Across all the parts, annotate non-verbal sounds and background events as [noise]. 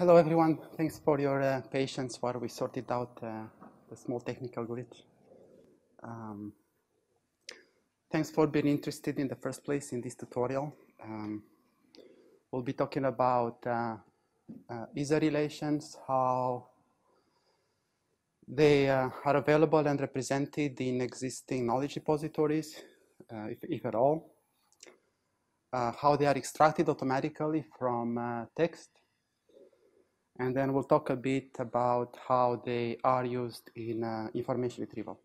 hello everyone. Thanks for your uh, patience while we sorted out uh, the small technical glitch. Um, thanks for being interested in the first place in this tutorial. Um, we'll be talking about uh, uh ISA relations, how they uh, are available and represented in existing knowledge repositories, uh, if, if, at all, how they are extracted automatically from text, and then we'll talk a bit about how they are used in uh, information retrieval.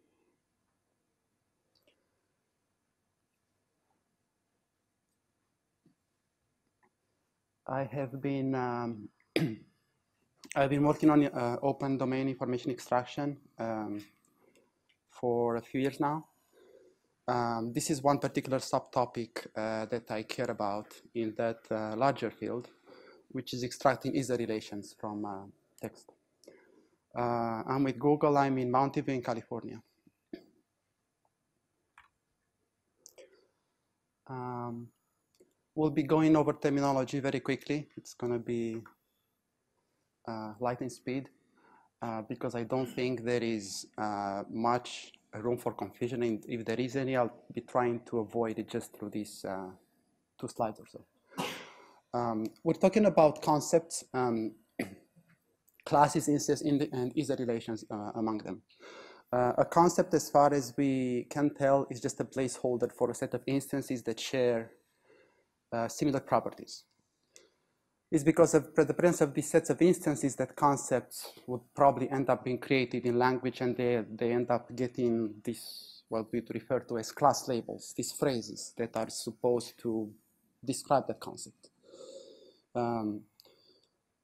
I have been um, [clears throat] I've been working on uh, open domain information extraction um, for a few years now. Um, this is one particular subtopic uh, that I care about in that uh, larger field which is extracting ISA relations from uh, text. Uh, I'm with Google, I'm in Mountain View in California. Um, we'll be going over terminology very quickly. It's going to be uh, lightning speed uh, because I don't think there is uh, much room for confusion. And if there is any, I'll be trying to avoid it just through these uh, two slides or so. Um, we're talking about concepts, um, [clears throat] classes, instances, and ISA relations uh, among them. Uh, a concept, as far as we can tell, is just a placeholder for a set of instances that share uh, similar properties. It's because of the presence of these sets of instances that concepts would probably end up being created in language and they, they end up getting this, what we refer to as class labels, these phrases that are supposed to describe that concept. Um,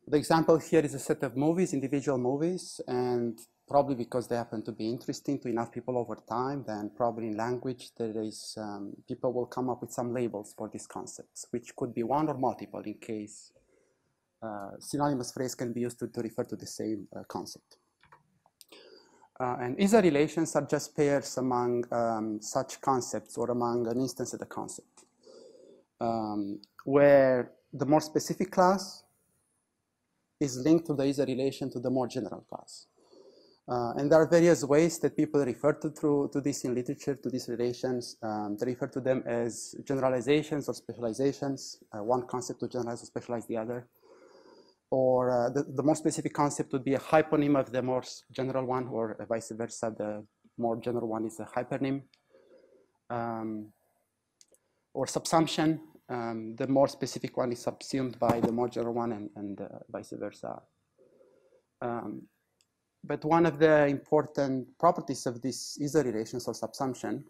the example here is a set of movies, individual movies, and probably because they happen to be interesting to enough people over time, then probably in language there is, um, people will come up with some labels for these concepts, which could be one or multiple in case uh, synonymous phrase can be used to, to refer to the same uh, concept. Uh, and ISA relations are just pairs among um, such concepts or among an instance of the concept, um, where the more specific class is linked to the ISA relation to the more general class. Uh, and there are various ways that people refer to, through, to this in literature, to these relations. Um, they refer to them as generalizations or specializations. Uh, one concept to generalize or specialize the other. Or uh, the, the more specific concept would be a hyponym of the more general one, or vice versa, the more general one is a hypernym. Um, or subsumption, um, the more specific one is subsumed by the more general one and, and uh, vice versa. Um, but one of the important properties of this ISA relations or subsumption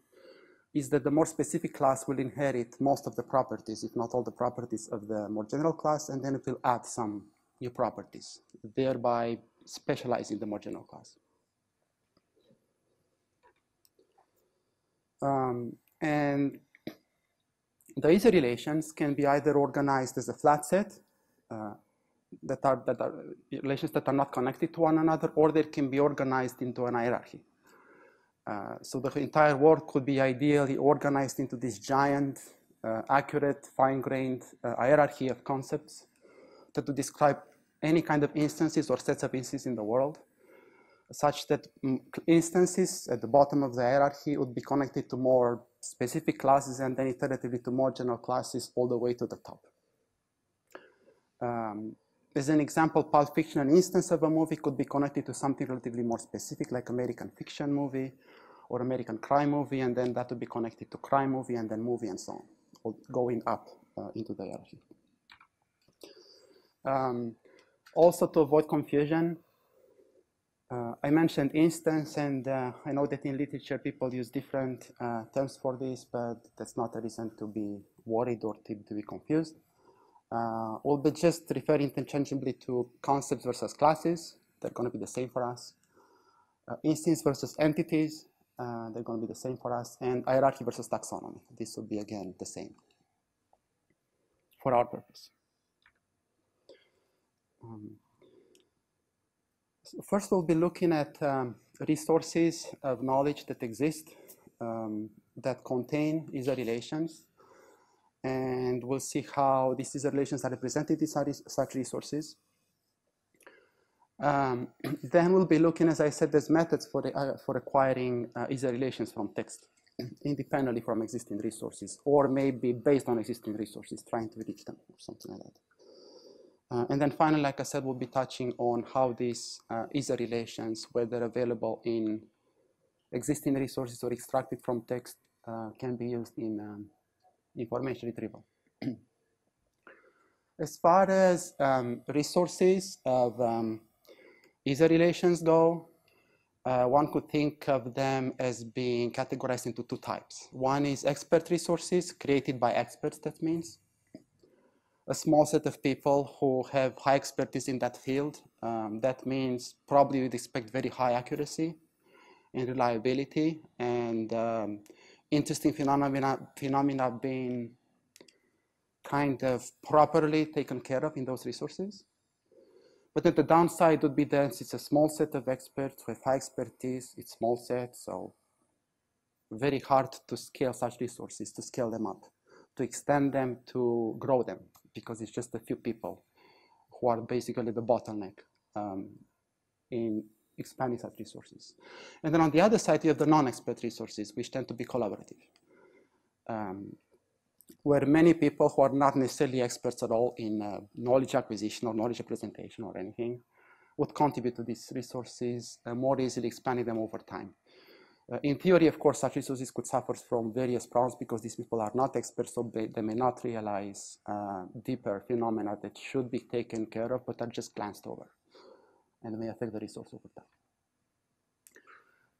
is that the more specific class will inherit most of the properties, if not all the properties of the more general class, and then it will add some new properties, thereby specializing the more general class. Um, and the relations can be either organized as a flat set uh, that are that are relations that are not connected to one another, or they can be organized into an hierarchy. Uh, so the entire world could be ideally organized into this giant, uh, accurate, fine-grained uh, hierarchy of concepts that would describe any kind of instances or sets of instances in the world, such that instances at the bottom of the hierarchy would be connected to more specific classes and then iteratively to more general classes all the way to the top. Um, as an example, Pulp Fiction, an instance of a movie could be connected to something relatively more specific like American fiction movie or American crime movie, and then that would be connected to crime movie and then movie and so on, going up uh, into the hierarchy. Um, also to avoid confusion, uh, I mentioned instance, and uh, I know that in literature people use different uh, terms for this, but that's not a reason to be worried or to, be confused. Uh, we'll be just referring interchangeably to concepts versus classes. They're going to be the same for us. Uh, instance versus entities, uh, they're going to be the same for us. And hierarchy versus taxonomy, this will be again the same for our purpose. Um, first, we'll be looking at um, resources of knowledge that exist um, that contain ISA relations. And we'll see how these ISA relations are represented in such resources. Um, [clears throat] then we'll be looking, as I said, there's methods for, the, uh, for acquiring uh, ISA relations from text independently from existing resources, or maybe based on existing resources, trying to reach them or something like that. Uh, and then finally, like I said, we'll be touching on how these uh, ISA relations, whether available in existing resources or extracted from text, uh, can be used in um, information retrieval. [clears throat] as far as um, resources of um, ISA relations go, uh, one could think of them as being categorized into two types. One is expert resources created by experts, that means. A small set of people who have high expertise in that field. Um, that means probably you'd expect very high accuracy and reliability and um, interesting phenomena, phenomena being kind of properly taken care of in those resources. But then the downside would be that it's a small set of experts with high expertise, it's a small set, so very hard to scale such resources, to scale them up, to extend them, to grow them, because it's just a few people who are basically the bottleneck um, in expanding such resources. And then on the other side, you have the non-expert resources, which tend to be collaborative. Um, where many people who are not necessarily experts at all in uh, knowledge acquisition or knowledge representation or anything would contribute to these resources uh, more easily expanding them over time. Uh, in theory, of course, such resources could suffer from various problems because these people are not experts, so they, they may not realize uh, deeper phenomena that should be taken care of, but are just glanced over and may affect the resource over time.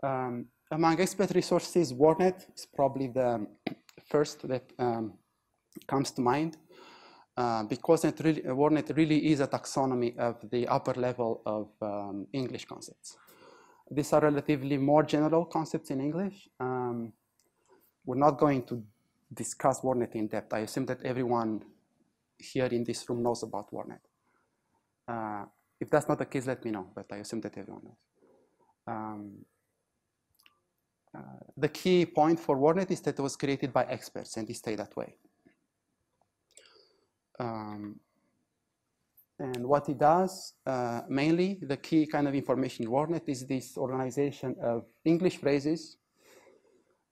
Um, among expert resources, WordNet is probably the [clears throat] first that um, comes to mind uh, because it really, WordNet really is a taxonomy of the upper level of um, English concepts. These are relatively more general concepts in English. Um, we're not going to discuss WordNet in depth. I assume that everyone here in this room knows about WordNet. Uh, if that's not the case, let me know, but I assume that everyone knows. Um, uh, the key point for WordNet is that it was created by experts and it stayed that way. Um, and what it does, uh, mainly, the key kind of information in WordNet is this organization of English phrases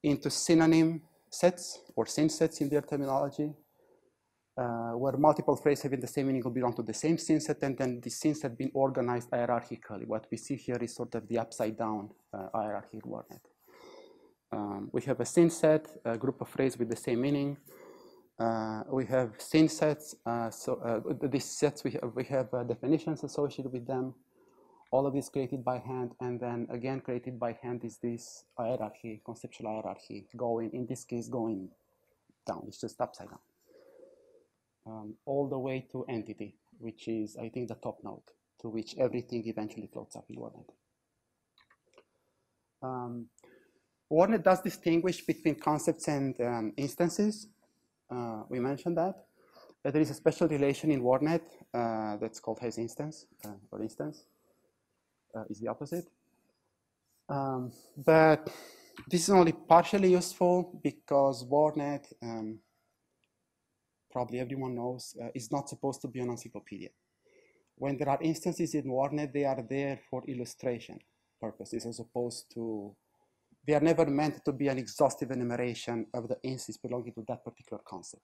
into synonym sets or synsets in their terminology, uh, where multiple phrases having the same meaning will belong to the same synset, and then the synset being organized hierarchically. What we see here is sort of the upside down uh, hierarchy in WordNet. Um, we have a synset, a group of phrases with the same meaning, uh, we have synsets. Uh, so uh, these sets we have, we have uh, definitions associated with them. All of this created by hand, and then again created by hand is this hierarchy, conceptual hierarchy, going in this case going down. It's just upside down, um, all the way to entity, which is I think the top node to which everything eventually floats up in WordNet. Um, WordNet does distinguish between concepts and um, instances uh, we mentioned that. But there is a special relation in WordNet uh, that's called has instance uh, or instance uh, is the opposite. Um, but this is only partially useful because WordNet, um, probably everyone knows, uh, is not supposed to be an encyclopedia. When there are instances in WordNet, they are there for illustration purposes as opposed to they are never meant to be an exhaustive enumeration of the instances belonging to that particular concept.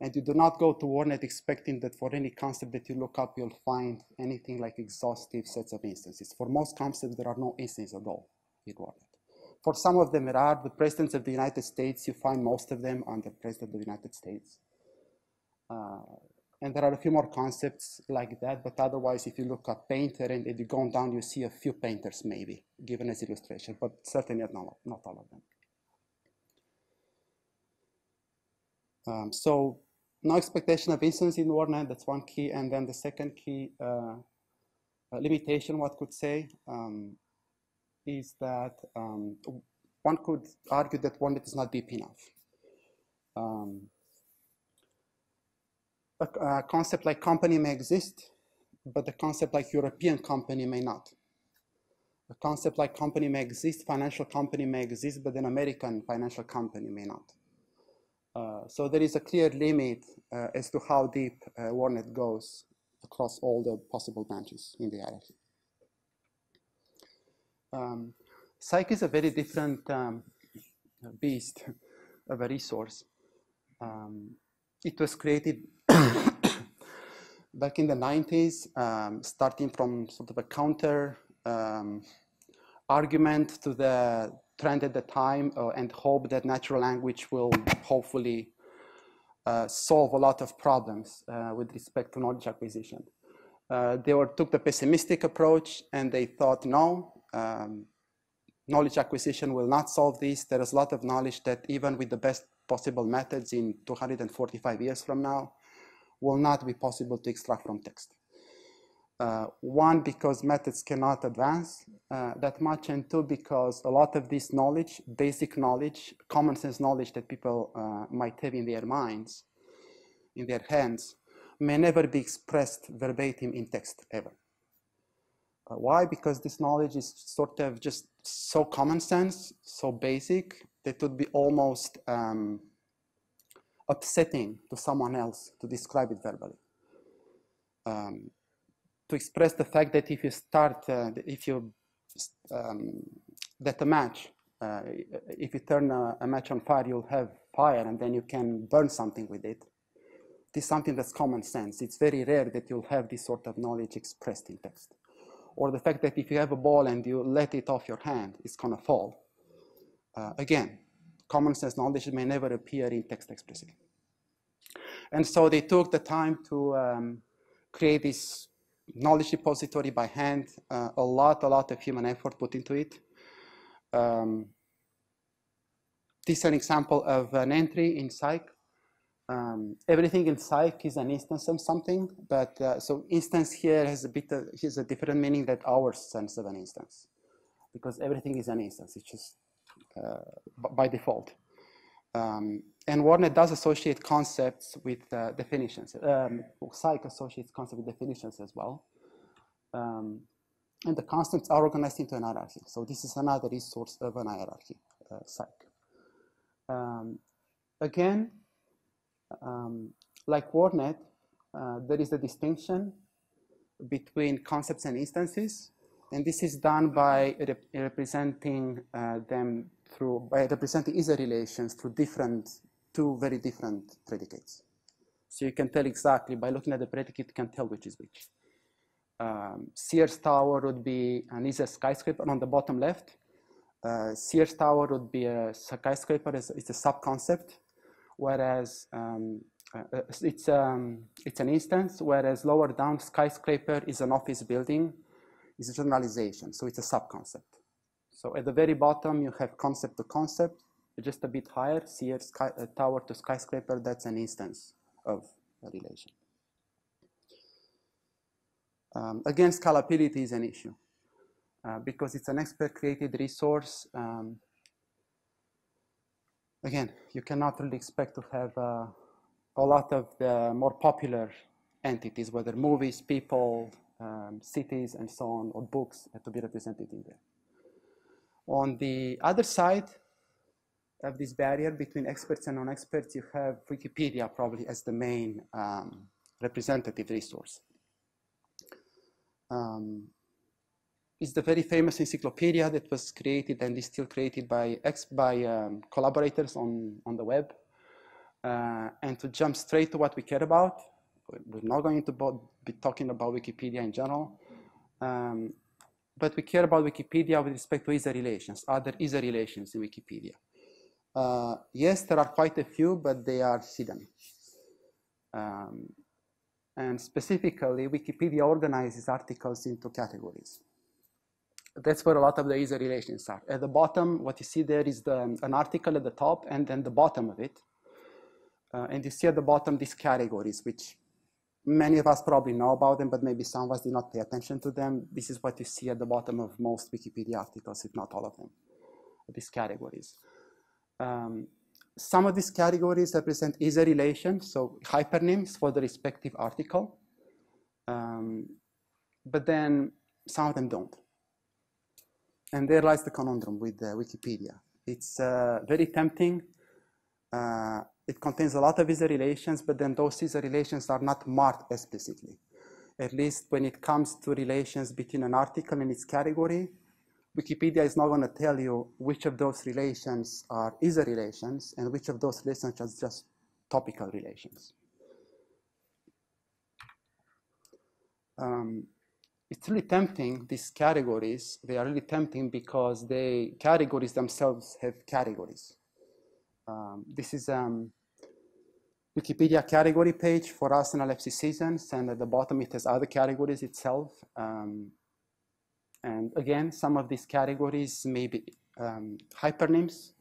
And you do not go to WordNet expecting that for any concept that you look up, you'll find anything like exhaustive sets of instances. For most concepts, there are no instances at all in. For some of them, there are. The presidents of the United States, you find most of them under the President of the United States. Uh, and there are a few more concepts like that, but otherwise, if you look at painter and if you go down, you see a few painters maybe, given as illustration, but certainly not, not all of them. Um, so no expectation of instance in WordNet, that's one key. And then the second key uh, uh, limitation, what could say, um, is that um, one could argue that WordNet is not deep enough. A, concept like company may exist, but a concept like European company may not. A concept like company may exist, financial company may exist, but an American financial company may not. Uh, so there is a clear limit uh, as to how deep uh, WordNet goes across all the possible branches in the hierarchy. Um, Cyc is a very different um, beast of a resource. Um, it was created [coughs] back in the 90s, um, starting from sort of a counter um, argument to the trend at the time uh, and hope that natural language will hopefully uh, solve a lot of problems uh, with respect to knowledge acquisition. Uh, they were, took the pessimistic approach and they thought, no, um, knowledge acquisition will not solve this. There is a lot of knowledge that even with the best possible methods in 245 years from now will not be possible to extract from text. Uh, one, because methods cannot advance uh, that much, and two, because a lot of this knowledge, basic knowledge, common sense knowledge that people uh, might have in their minds, in their hands, may never be expressed verbatim in text ever. Uh, why? Because this knowledge is sort of just so common sense, so basic, that would be almost um, upsetting to someone else to describe it verbally. Um, to express the fact that if you start, uh, if you, um, that a match, uh, if you turn a, a, match on fire, you'll have fire and then you can burn something with it. This is something that's common sense. It's very rare that you'll have this sort of knowledge expressed in text. Or the fact that if you have a ball and you let it off your hand, it's gonna fall. Uh, again, common sense knowledge may never appear in text explicitly. And so they took the time to um, create this knowledge repository by hand, uh, a lot, a lot of human effort put into it. Um, this is an example of an entry in Cyc. Um, everything in Cyc is an instance of something, but uh, so instance here has a bit of, has a different meaning than our sense of an instance, because everything is an instance. It's just by default. Um, and WordNet does associate concepts with uh, definitions. Um, Cyc associates concepts with definitions as well. Um, and the constants are organized into an hierarchy. So this is another resource of an hierarchy, uh, Cyc. Um, again, um, like WordNet, uh, there is a distinction between concepts and instances. And this is done by rep representing uh, them through, by representing is relations through different two very different predicates. So you can tell exactly, by looking at the predicate, you can tell which is which. Um, Sears Tower would be an is a skyscraper on the bottom left. Uh, Sears Tower would be a skyscraper, it's, it's a sub-concept, whereas um, uh, uh, it's, um, it's an instance, whereas lower down skyscraper is an office building, is generalization, so it's a sub-concept. So at the very bottom, you have concept to concept, just a bit higher, a sky, a tower to skyscraper, that's an instance of a relation. Um, again, scalability is an issue uh, because it's an expert created resource. Um, again, you cannot really expect to have uh, a lot of the more popular entities, whether movies, people, um, cities, and so on, or books, to be represented in there. On the other side, of this barrier between experts and non-experts, you have Wikipedia probably as the main um, representative resource. Um, it's the very famous encyclopedia that was created and is still created by, ex by um, collaborators on, on the web. Uh, and to jump straight to what we care about, we're not going to be talking about Wikipedia in general, um, but we care about Wikipedia with respect to ISA relations, other ISA relations in Wikipedia. Uh, yes, there are quite a few, but they are hidden. Um, and specifically, Wikipedia organizes articles into categories. That's where a lot of the ISA relations are. At the bottom, what you see there is the, an article at the top and then the bottom of it. Uh, and you see at the bottom these categories, which many of us probably know about them, but maybe some of us did not pay attention to them. This is what you see at the bottom of most Wikipedia articles, if not all of them, these categories. Um, some of these categories represent ISA relations, so hypernyms for the respective article. Um, but then some of them don't. And there lies the conundrum with uh, Wikipedia. It's uh, very tempting. Uh, it contains a lot of ISA relations, but then those ISA relations are not marked explicitly. At least when it comes to relations between an article and its category, Wikipedia is not going to tell you which of those relations are ISA relations and which of those relations are just topical relations. Um, it's really tempting, these categories, they are really tempting because the categories themselves have categories. Um, this is um, Wikipedia category page for Arsenal FC seasons, and at the bottom it has other categories itself. Um, and again, some of these categories may be um, hypernyms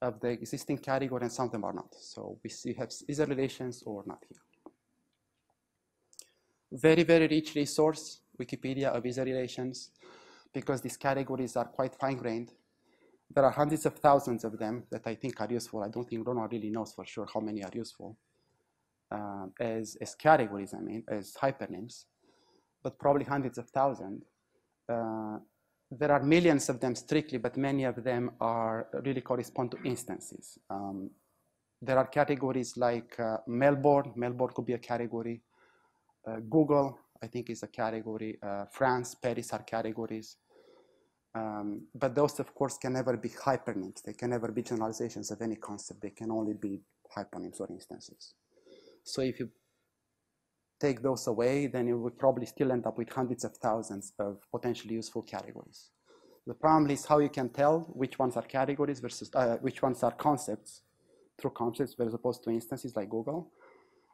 of the existing category, and some of them are not. So we see have either relations or not here. Very, very rich resource, Wikipedia of ISA relations, because these categories are quite fine-grained. There are hundreds of thousands of them that I think are useful. I don't think Ronald really knows for sure how many are useful uh, as, as categories, I mean, as hypernyms, but probably hundreds of thousands. Uh, there are millions of them strictly, but many of them are really correspond to instances. Um, there are categories like uh, Melbourne. Melbourne could be a category. Uh, Google, I think, is a category. Uh, France, Paris are categories. Um, but those, of course, can never be hypernyms. They can never be generalizations of any concept. They can only be hypernyms or instances. So if you take those away, then you would probably still end up with hundreds of thousands of potentially useful categories. The problem is how you can tell which ones are categories versus uh, which ones are concepts through concepts as opposed to instances like Google.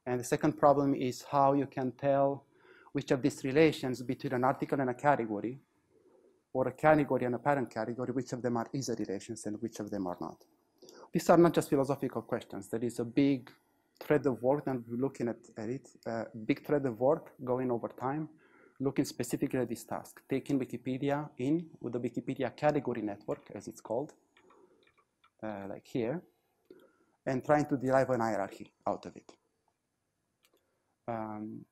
And the second problem is how you can tell which of these relations between an article and a category or a category and a parent category, which of them are ISA relations and which of them are not. These are not just philosophical questions. There is a big thread of work, and we're looking at, at it, uh, big thread of work going over time, looking specifically at this task, taking Wikipedia in with the Wikipedia category network, as it's called, uh, like here, and trying to derive an hierarchy out of it. Um,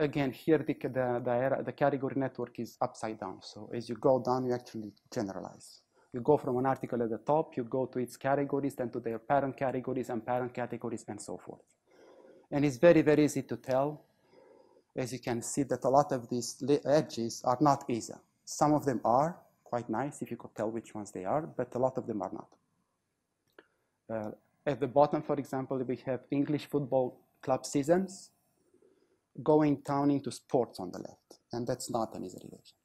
again, here the, the, the, the category network is upside down. So as you go down, you actually generalize. You go from an article at the top, you go to its categories, then to their parent categories and parent categories and so forth. And it's very, very easy to tell, as you can see, that a lot of these edges are not ISA. Some of them are quite nice if you could tell which ones they are, but a lot of them are not. Uh, at the bottom, for example, we have English football club seasons going down into sports on the left, and that's not an ISA relation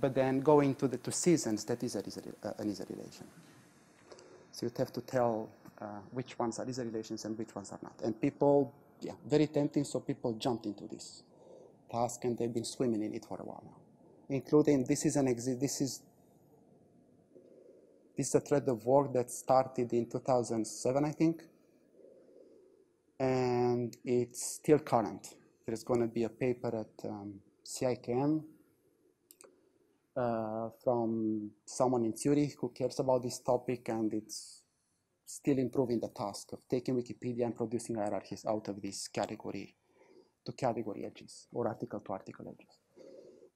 but then going to the two seasons, that is a, is a, uh, an ISA relation. So you'd have to tell uh, which ones are ISA relations and which ones are not. And people, yeah, very tempting, so people jumped into this task and they've been swimming in it for a while now. Including, this is an exit, this is this is a thread of work that started in 2007, I think, and it's still current. There's going to be a paper at um, CIKM uh, from someone in Zurich who cares about this topic and it's still improving the task of taking Wikipedia and producing hierarchies out of this category to category edges or article to article edges.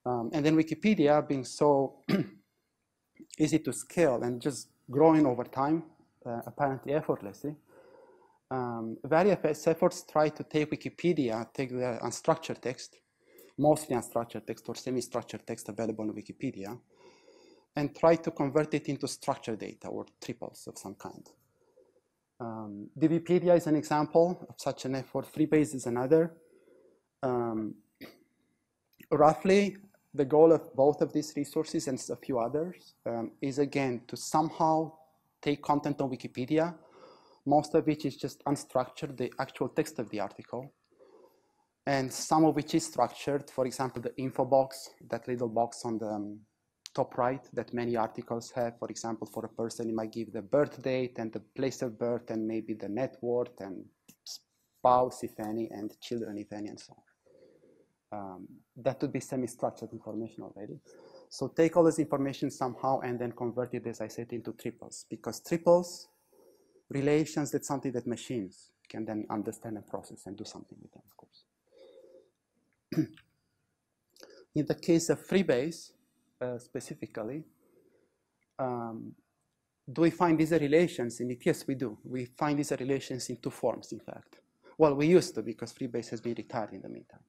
Um, and then Wikipedia being so [clears throat] easy to scale and just growing over time, uh, apparently effortlessly, um, various efforts try to take Wikipedia, take the unstructured text, mostly unstructured text or semi-structured text available on Wikipedia, and try to convert it into structured data or triples of some kind. Um, DBpedia is an example of such an effort. Freebase is another. Um, roughly, the goal of both of these resources and a few others um, is again to somehow take content on Wikipedia, most of which is just unstructured, the actual text of the article, and some of which is structured. For example, the info box, that little box on the um, top right that many articles have. For example, for a person, it might give the birth date and the place of birth and maybe the net worth and spouse, if any, and children, if any, and so on. Um, that would be semi-structured information already. So take all this information somehow and then convert it, as I said, into triples. Because triples, relations, that's something that machines can then understand and process and do something with them, of course. [clears throat] in the case of Freebase, uh, specifically, um, do we find these relations in it? Yes, we do. We find these relations in two forms, in fact. Well, we used to because Freebase has been retired in the meantime.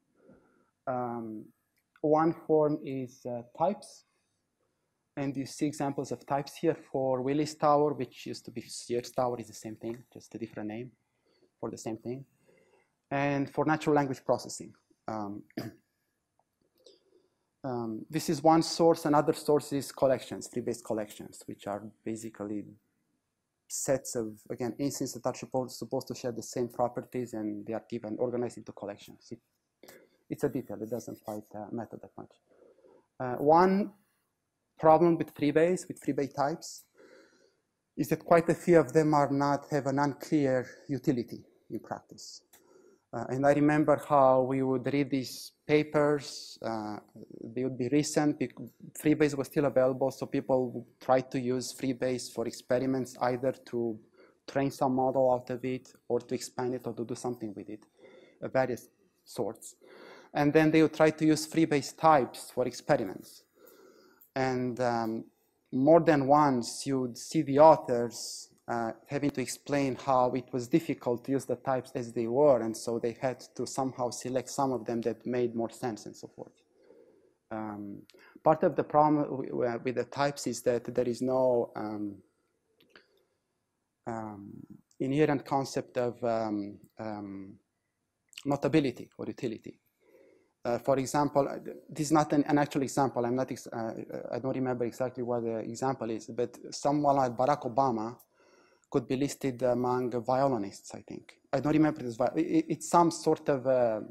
Um, one form is uh, types. And you see examples of types here for Willis Tower, which used to be Sears Tower, is the same thing, just a different name for the same thing. And for natural language processing. Um, [clears throat] um, this is one source. Another source is collections, free-base collections, which are basically sets of, again, instances that are supposed, supposed to share the same properties and they are given, organized into collections. It, it's a detail, it doesn't quite uh, matter that much. Uh, one problem with freebase, with freebase types, is that quite a few of them are not, have an unclear utility in practice. Uh, and I remember how we would read these papers, uh, they would be recent, Freebase was still available, so people tried to use Freebase for experiments, either to train some model out of it, or to expand it, or to do something with it, various sorts. And then they would try to use Freebase types for experiments. And um, more than once, you would see the authors uh, having to explain how it was difficult to use the types as they were, and so they had to somehow select some of them that made more sense and so forth. Um, part of the problem with the types is that there is no um, um, inherent concept of um, um, notability or utility. Uh, for example, uh, this is not an, an actual example. I'm not. Uh, I don't remember exactly what the example is, but someone like Barack Obama could be listed among violinists, I think. I don't remember this. It's some sort of a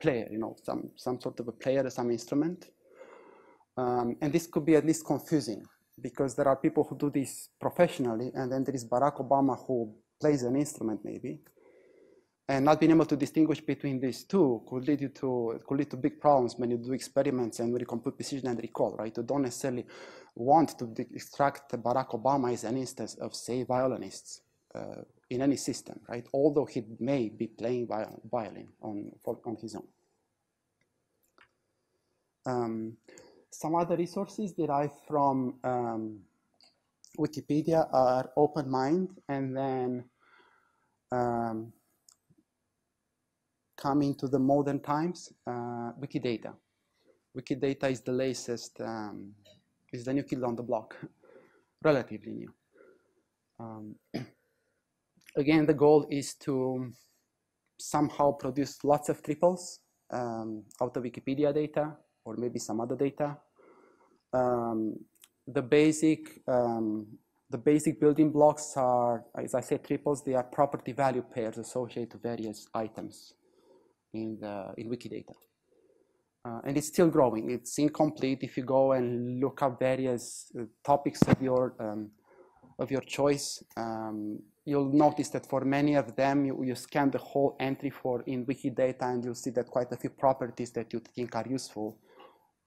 player, you know, some, some sort of a player, some instrument. Um, and this could be at least confusing because there are people who do this professionally, and then there is Barack Obama who plays an instrument maybe and not being able to distinguish between these two could lead you to could lead to big problems when you do experiments and when you compute precision and recall, right? You don't necessarily want to extract Barack Obama as an instance of, say, violinists uh, in any system, right? Although he may be playing violin on for, on his own. Um, some other resources derived from um, Wikipedia are OpenMind and then um, coming to the modern times, uh, Wikidata. Wikidata is the latest, um, is the new kid on the block, [laughs] relatively new. Um, [clears throat] again, the goal is to somehow produce lots of triples um, out of Wikipedia data or maybe some other data. Um, the basic um, the basic building blocks are, as I said, triples. They are property value pairs associated to various items in, the, in Wikidata. Uh, and it's still growing. It's incomplete. If you go and look up various uh, topics of your um, of your choice, um, you'll notice that for many of them, you, you scan the whole entry for in Wikidata, and you'll see that quite a few properties that you think are useful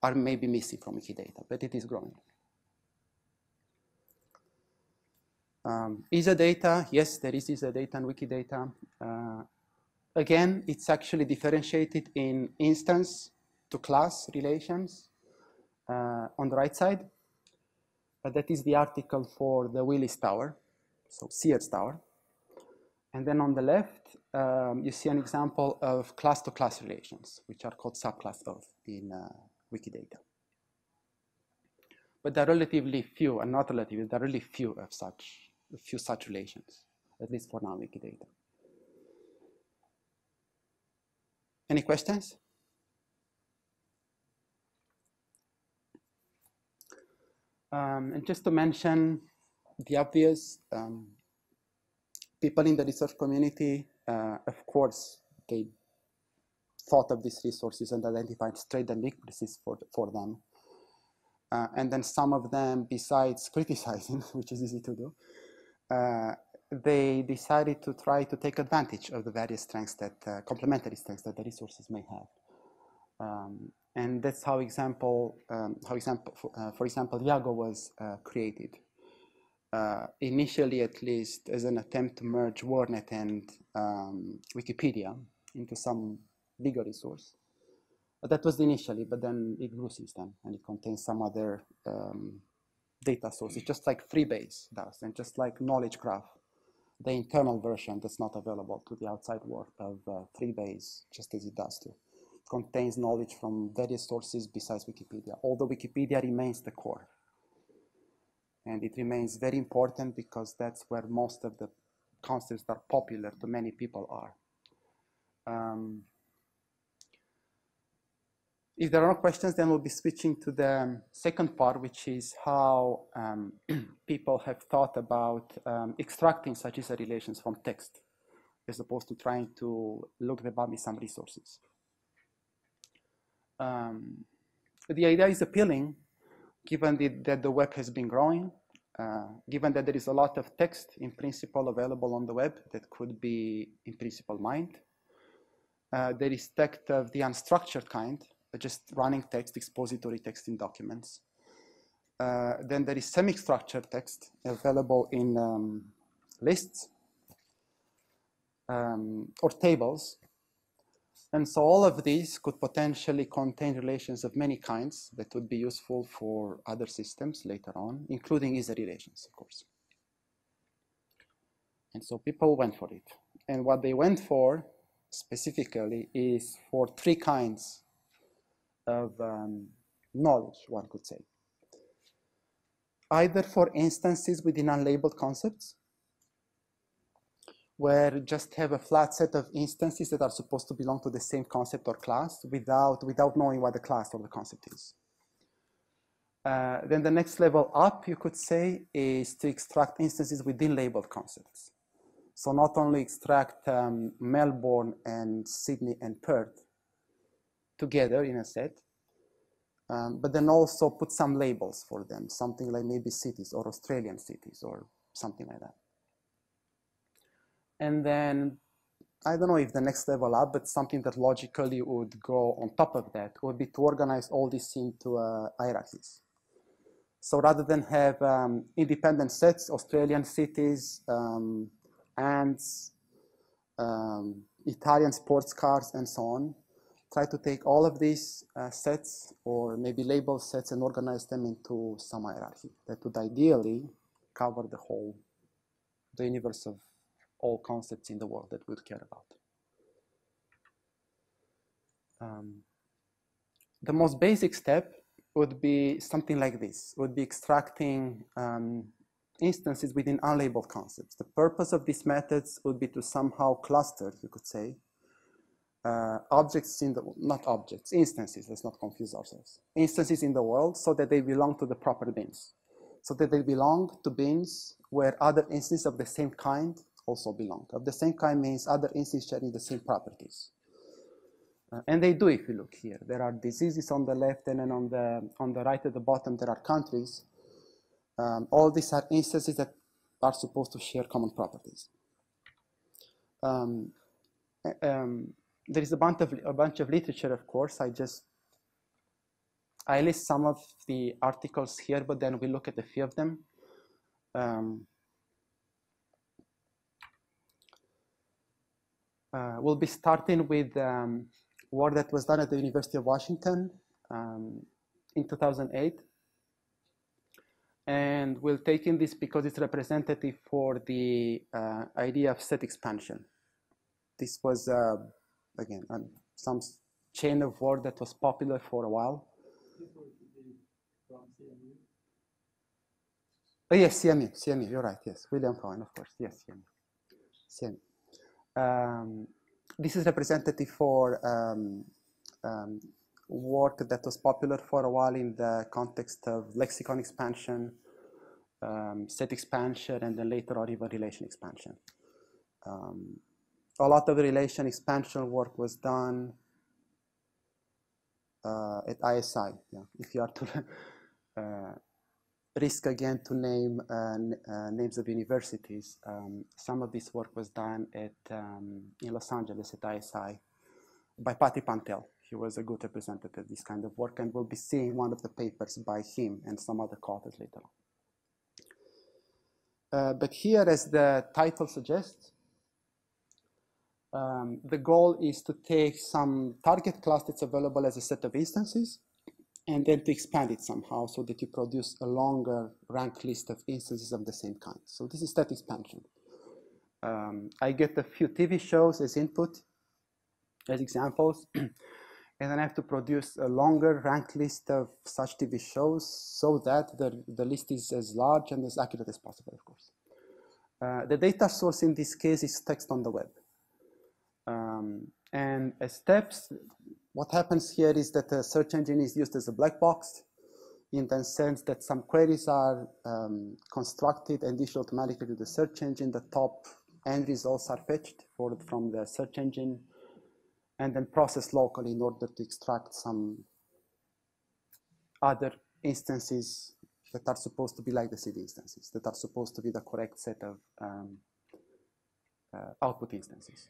are maybe missing from Wikidata, but it is growing. Um, is a data, yes, there is is a data and Wikidata. Uh, Again, it's actually differentiated in instance to class relations uh, on the right side. But that is the article for the Willis Tower, so Sears Tower. And then on the left, um, you see an example of class-to-class -class relations, which are called subclass of in uh, Wikidata. But there are relatively few, and not relatively, there are really few of such, few such relations, at least for now, Wikidata. Any questions? Um, and just to mention the obvious, um, people in the research community, uh, of course, they thought of these resources and identified straight weaknesses for, for them. Uh, and then some of them, besides criticizing, [laughs] which is easy to do, uh, they decided to try to take advantage of the various strengths that, uh, complementary strengths that the resources may have. Um, and that's how example, um, how example, for, uh, for example, Yago was uh, created. Uh, initially, at least, as an attempt to merge WordNet and um, Wikipedia into some bigger resource. But that was initially, but then it grew since then, and it contains some other um, data sources, just like Freebase does, and just like Knowledge Graph the internal version that's not available to the outside world of uh, Freebase, just as it does to It contains knowledge from various sources besides Wikipedia, although Wikipedia remains the core. And it remains very important because that's where most of the concepts that are popular to many people are. Um, if there are no questions, then we'll be switching to the second part, which is how um, [clears throat] people have thought about um, extracting Sajista relations from text, as opposed to trying to look them up in some resources. Um, the idea is appealing, given the, that the web has been growing, uh, given that there is a lot of text in principle available on the web that could be in principle mined. Uh, there is text of the unstructured kind, just running text, expository text in documents. Uh, then there is semi-structured text available in um, lists um, or tables. And so all of these could potentially contain relations of many kinds that would be useful for other systems later on, including ISA relations, of course. And so people went for it. And what they went for specifically is for three kinds of um, knowledge, one could say. Either for instances within unlabeled concepts, where just have a flat set of instances that are supposed to belong to the same concept or class without, without knowing what the class or the concept is. Uh, then the next level up, you could say, is to extract instances within labeled concepts. So not only extract um, Melbourne and Sydney and Perth, together in a set, um, but then also put some labels for them, something like maybe cities or Australian cities or something like that. And then, I don't know if the next level up, but something that logically would go on top of that would be to organize all this into uh, hierarchies. So rather than have um, independent sets, Australian cities, um, ants, um, Italian sports cars, and so on, try to take all of these uh, sets or maybe label sets and organize them into some hierarchy that would ideally cover the whole, the universe of all concepts in the world that we care about. Um, the most basic step would be something like this, would be extracting um, instances within unlabeled concepts. The purpose of these methods would be to somehow cluster, you could say, uh, objects in the, not objects, instances, let's not confuse ourselves, instances in the world so that they belong to the proper bins. So that they belong to bins where other instances of the same kind also belong. Of the same kind means other instances sharing the same properties. Uh, and they do if you look here. There are diseases on the left and then on the, on the right at the bottom there are countries. Um, all these are instances that are supposed to share common properties. Um, um, there is a bunch of a bunch of literature, of course. I just I list some of the articles here, but then we look at a few of them. Um, uh, we'll be starting with um, work that was done at the University of Washington um, in 2008. And we'll take in this because it's representative for the uh, idea of set expansion. This was uh, again, and some chain of word that was popular for a while. Oh, yes, CMU, CMU, you're right, yes. William Cohen, of course, yes, CMU. CMU. Um, this is representative for um, um, work that was popular for a while in the context of lexicon expansion, um, set expansion, and then later on even relation expansion. A lot of relation expansion work was done uh, at ISI. Yeah, if you are to [laughs] uh, risk again to name uh, uh, names of universities, um, some of this work was done at um, in Los Angeles at ISI by Patti Pantel. He was a good representative of this kind of work, and we'll be seeing one of the papers by him and some other co-authors later on. Uh, but here, as the title suggests, um, the goal is to take some target class that's available as a set of instances and then to expand it somehow so that you produce a longer rank list of instances of the same kind. So this is that expansion. Um, I get a few TV shows as input, as examples. [clears throat] and then I have to produce a longer ranked list of such TV shows so that the, the list is as large and as accurate as possible, of course. Uh, the data source in this case is text on the web. Um, and as steps, what happens here is that the search engine is used as a black box in the sense that some queries are um, constructed and issued automatically to the search engine. The top N results are fetched for, from the search engine and then processed locally in order to extract some other instances that are supposed to be like the seed instances, that are supposed to be the correct set of um, uh, output instances.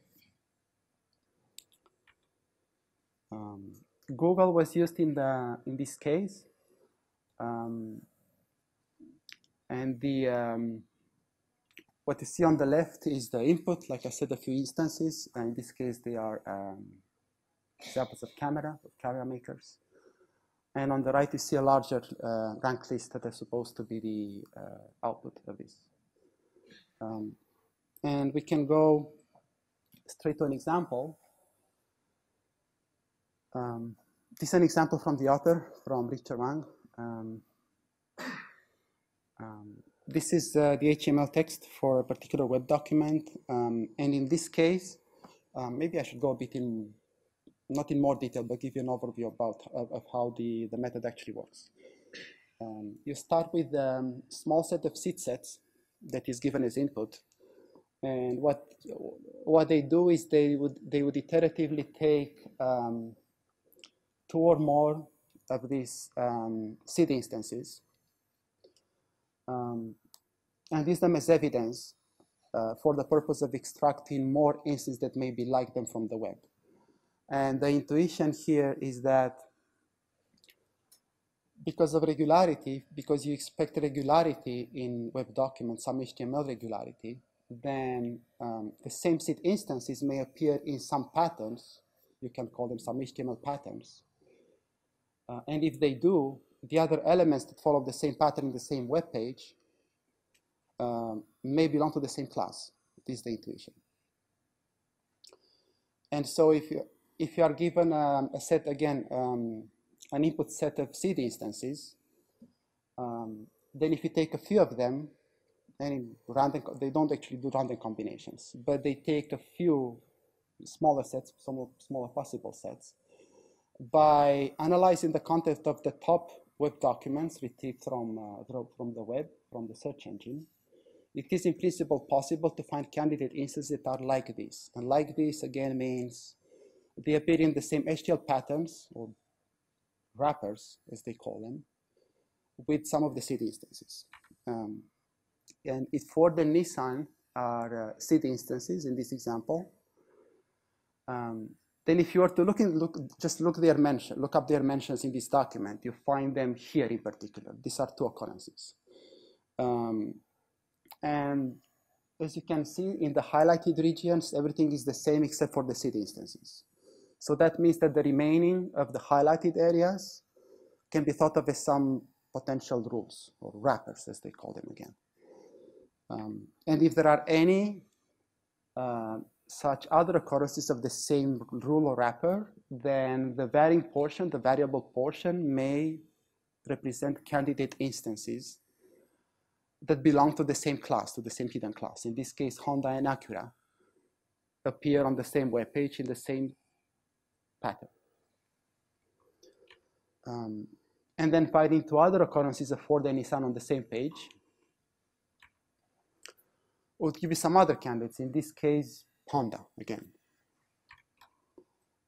Um, Google was used in the in this case, um, and the um, what you see on the left is the input. Like I said, a few instances. And in this case, they are um, examples of camera of camera makers. And on the right, you see a larger uh, rank list that is supposed to be the uh, output of this. Um, and we can go straight to an example. Um, this is an example from the author, from Richard Wang. Um, um, this is uh, the HTML text for a particular web document. Um, and in this case, um, maybe I should go a bit in not in more detail, but give you an overview about of, of how the, the method actually works. Um, you start with a small set of seed sets that is given as input. And what, what they do is they would, they would iteratively take um, two or more of these um, seed instances um, and use them as evidence uh, for the purpose of extracting more instances that may be like them from the web. And the intuition here is that because of regularity, because you expect regularity in web documents, some HTML regularity, then um, the same seed instances may appear in some patterns. You can call them some HTML patterns. Uh, and if they do, the other elements that follow the same pattern in the same web page um, may belong to the same class. This is the intuition. And so if you if you are given um, a set, again, um, an input set of seed instances, um, then if you take a few of them, and random, they don't actually do random combinations, but they take a few smaller sets, some smaller possible sets, by analyzing the content of the top web documents retrieved from, uh, from the web, from the search engine, it is in principle possible to find candidate instances that are like this. And like this, again, means they appear in the same HTML patterns or wrappers, as they call them, with some of the seed instances. Um, and if Ford and Nissan are uh, seed instances in this example, um, then if you were to look, in, look just look their mention, look up their mentions in this document, you find them here in particular. These are two occurrences. Um, and as you can see in the highlighted regions, everything is the same except for the seed instances. So that means that the remaining of the highlighted areas can be thought of as some potential rules or wrappers as they call them again. Um, and if there are any uh, such other occurrences of the same rule or wrapper, then the varying portion, the variable portion may represent candidate instances that belong to the same class, to the same hidden class. In this case, Honda and Acura appear on the same web page in the same pattern. Um, and then finding two other occurrences of Ford and Nissan on the same page would give you some other candidates, in this case, Honda again.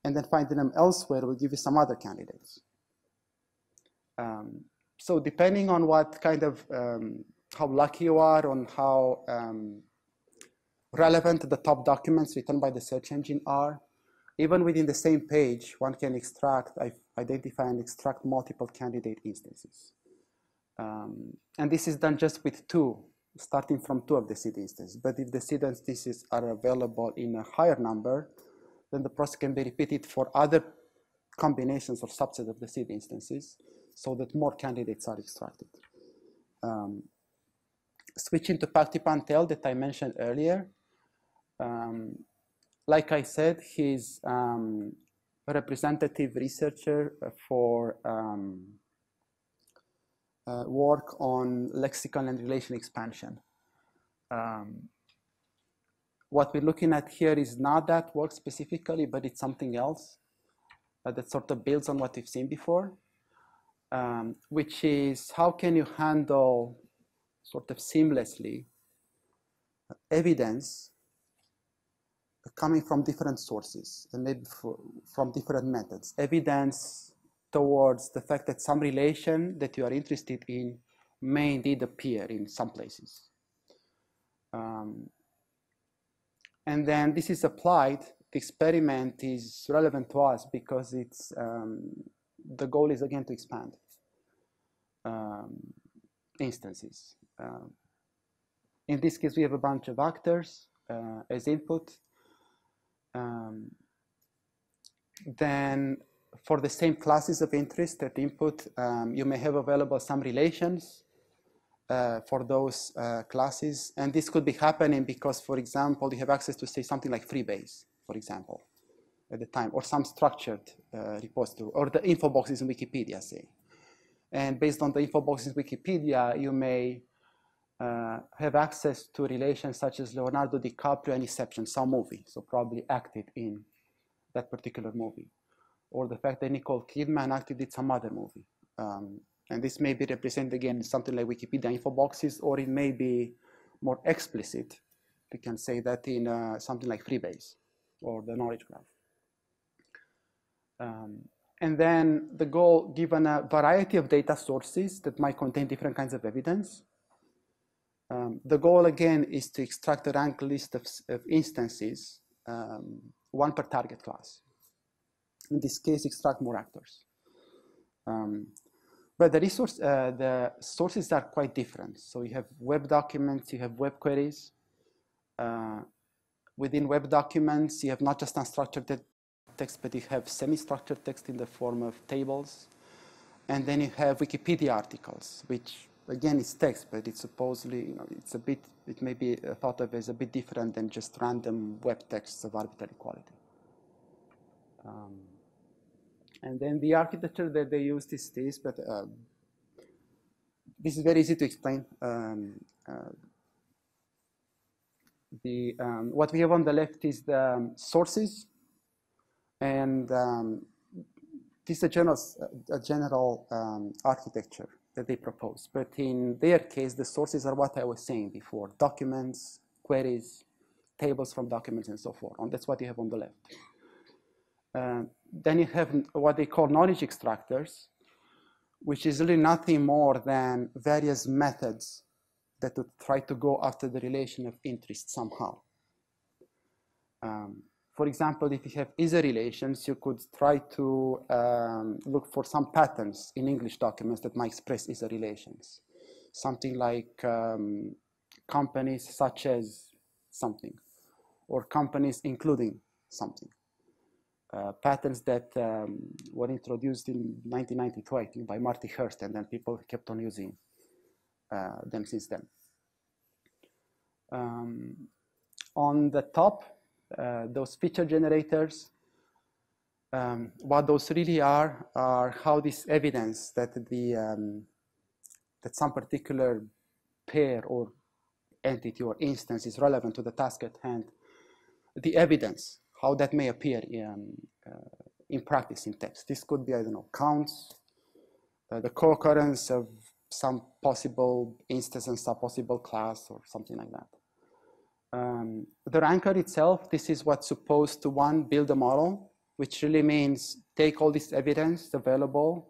And then finding them elsewhere will give you some other candidates. Um, so depending on what kind of, um, how lucky you are on how um, relevant the top documents written by the search engine are, even within the same page, one can extract, identify and extract multiple candidate instances. Um, and this is done just with two, starting from two of the seed instances. But if the seed instances are available in a higher number, then the process can be repeated for other combinations or subsets of the seed instances so that more candidates are extracted. Um, switching to Pantel that I mentioned earlier, um, like I said, he's um, representative researcher for um, uh, work on lexical and relation expansion. Um, what we're looking at here is not that work specifically, but it's something else uh, that sort of builds on what we've seen before, um, which is how can you handle sort of seamlessly evidence coming from different sources and maybe from different methods. Evidence towards the fact that some relation that you are interested in may indeed appear in some places. Um, and then this is applied, the experiment is relevant to us because it's, um, the goal is again to expand um, instances. Um, in this case, we have a bunch of actors uh, as input. Um, then for the same classes of interest at input, um, you may have available some relations uh, for those uh, classes. And this could be happening because, for example, you have access to say something like Freebase, for example, at the time, or some structured uh, repository, or the info boxes in Wikipedia, say. And based on the info boxes in Wikipedia, you may uh, have access to relations such as Leonardo DiCaprio and Inception, some movie, so probably acted in that particular movie or the fact that Nicole Kidman actually did some other movie. Um, and this may be represented again in something like Wikipedia info boxes, or it may be more explicit. We can say that in uh, something like Freebase or the knowledge graph. Um, and then the goal, given a variety of data sources that might contain different kinds of evidence, um, the goal again is to extract a ranked list of, of instances, um, one per target class in this case, extract more actors. Um, but the resource, uh, the sources are quite different. So you have web documents, you have web queries. Uh, within web documents, you have not just unstructured text, but you have semi-structured text in the form of tables. And then you have Wikipedia articles, which again is text, but it's supposedly, you know, it's a bit, it may be thought of as a bit different than just random web texts of arbitrary quality. Um, and then the architecture that they used is this, but uh, this is very easy to explain. Um, uh, the, um, what we have on the left is the um, sources, and um, this is a general, a general um, architecture that they propose. But in their case, the sources are what I was saying before, documents, queries, tables from documents, and so forth. And that's what you have on the left. Uh, then you have what they call knowledge extractors, which is really nothing more than various methods that would try to go after the relation of interest somehow. Um, for example, if you have ISA relations, you could try to um, look for some patterns in English documents that might express ISA relations. Something like um, companies such as something, or companies including something. Uh, patterns that um, were introduced in 1992, I think, by Marti Hearst, and then people kept on using uh, them since then. Um, on the top, uh, those feature generators, um, what those really are, are how this evidence that the um, that some particular pair or entity or instance is relevant to the task at hand, the evidence how that may appear in, uh, in practice in text. This could be, I don't know, counts, uh, the co-occurrence of some possible instance and some possible class or something like that. Um, the ranker itself, this is what's supposed to one, build a model, which really means take all this evidence available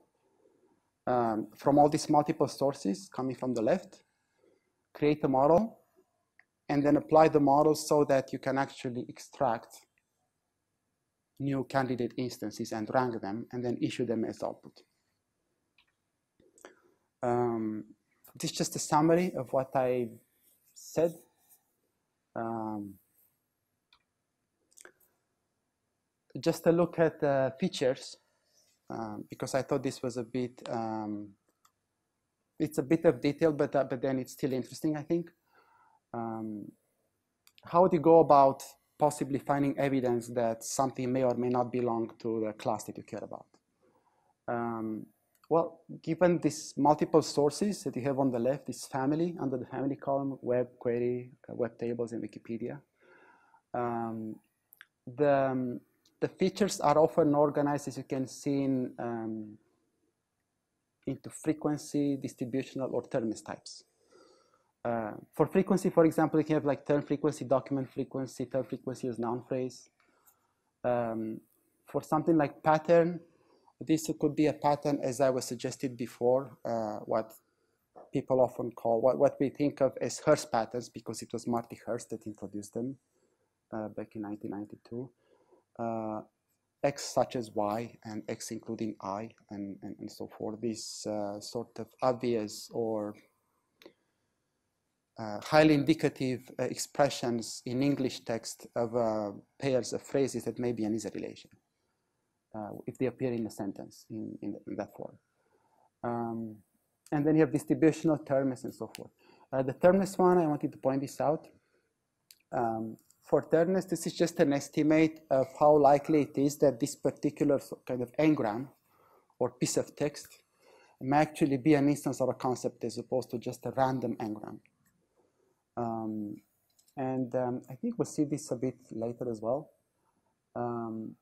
um, from all these multiple sources coming from the left, create a model, and then apply the model so that you can actually extract new candidate instances and rank them and then issue them as output. Um, this is just a summary of what I said. Um, just a look at the features um, because I thought this was a bit, um, it's a bit of detail, but, uh, but then it's still interesting, I think. Um, how do you go about possibly finding evidence that something may or may not belong to the class that you care about. Um, well, given these multiple sources that you have on the left, this family, under the family column, web query, uh, web tables, and Wikipedia, um, the, um, the features are often organized, as you can see, in, um, into frequency, distributional, or termness types. Uh, for frequency, for example, you can have like term frequency, document frequency, term frequency is noun phrase. Um, for something like pattern, this could be a pattern as I was suggested before, uh, what people often call, what, what we think of as Hearst patterns because it was Marti Hearst that introduced them uh, back in 1992. Uh, X such as Y and X including I and, and, and so forth. These uh, sort of obvious or uh, highly indicative uh, expressions in English text of uh, pairs of phrases that may be an ISA relation uh, if they appear in a sentence in, in, in that form. Um, and then you have distributional terms and so forth. Uh, the termness one, I wanted to point this out. Um, for termness, this is just an estimate of how likely it is that this particular kind of n-gram or piece of text may actually be an instance of a concept as opposed to just a random n-gram. Um, and um, I think we'll see this a bit later as well. Um,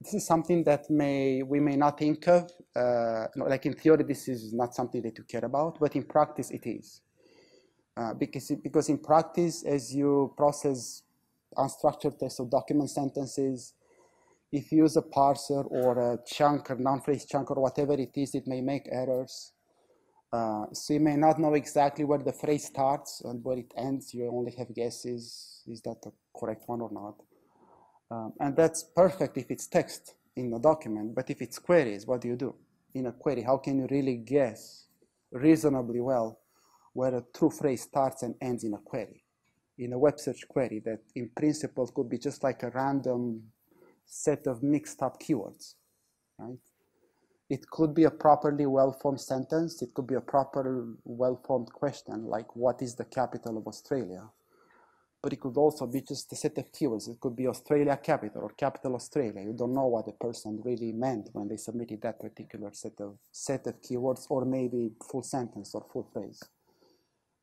this is something that may we may not think of. Uh, like in theory, this is not something that you care about, but in practice, it is. Uh, because, because in practice, as you process unstructured text or document sentences, if you use a parser or a chunk or noun-phrase chunk or whatever it is, it may make errors. Uh, so you may not know exactly where the phrase starts and where it ends. You only have guesses. Is that the correct one or not? Um, and that's perfect if it's text in a document. But if it's queries, what do you do? In a query, how can you really guess reasonably well where a true phrase starts and ends in a query? In a web search query that in principle could be just like a random set of mixed up keywords, right? It could be a properly well-formed sentence. It could be a proper well-formed question, like what is the capital of Australia? But it could also be just a set of keywords. It could be Australia capital or capital Australia. You don't know what the person really meant when they submitted that particular set of set of keywords, or maybe full sentence or full phrase.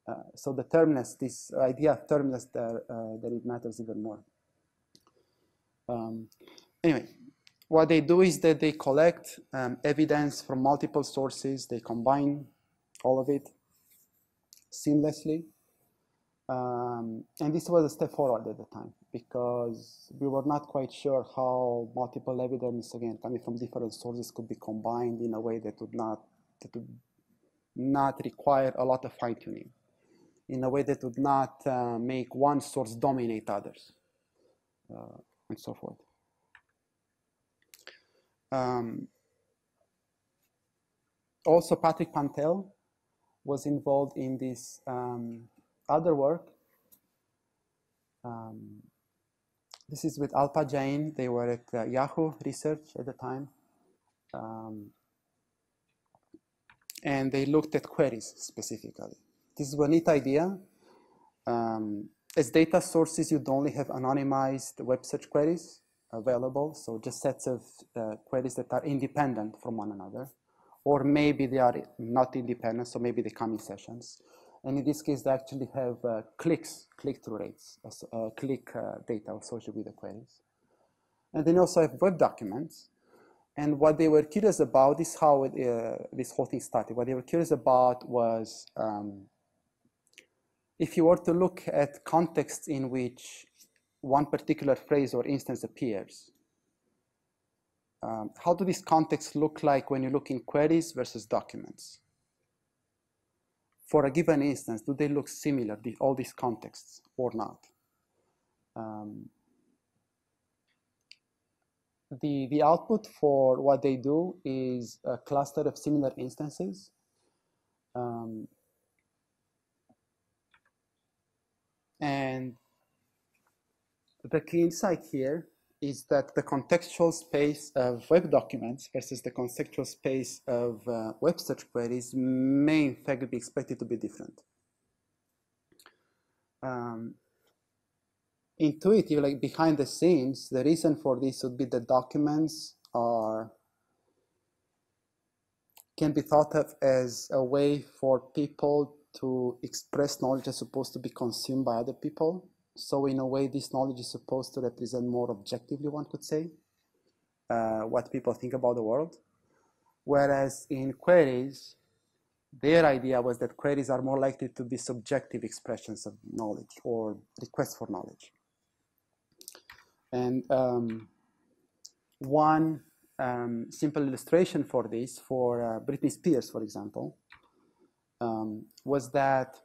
Uh, so the termness, this idea of termness, there, uh, that it matters even more. Um, anyway, what they do is that they collect um, evidence from multiple sources, they combine all of it seamlessly. Um, and this was a step forward at the time because we were not quite sure how multiple evidence, again, coming from different sources could be combined in a way that would not, that would not require a lot of fine tuning, in a way that would not uh, make one source dominate others, uh, and so forth. Um, also, Patrick Pantel was involved in this um, other work. Um, this is with Alpa Jain. They were at uh, Yahoo Research at the time. Um, and they looked at queries specifically. This is a neat idea. Um, as data sources, you'd only have anonymized web search queries available, so just sets of uh, queries that are independent from one another, or maybe they are not independent, so maybe they come in sessions. And in this case, they actually have uh, clicks, click-through rates, uh, click uh, data associated with the queries. And then also have web documents. And what they were curious about is how it, uh, this whole thing started. What they were curious about was um, if you were to look at contexts in which one particular phrase or instance appears. Um, how do these contexts look like when you look in queries versus documents? For a given instance, do they look similar, the, all these contexts, or not? Um, the, the output for what they do is a cluster of similar instances. Um, and the key insight here is that the contextual space of web documents versus the contextual space of uh, web search queries may in fact be expected to be different. Um, intuitive, like behind the scenes, the reason for this would be that documents are can be thought of as a way for people to express knowledge as supposed to be consumed by other people. So in a way, this knowledge is supposed to represent more objectively, one could say, uh, what people think about the world. Whereas in queries, their idea was that queries are more likely to be subjective expressions of knowledge or requests for knowledge. And um, one um, simple illustration for this, for uh, Britney Spears, for example, um, was that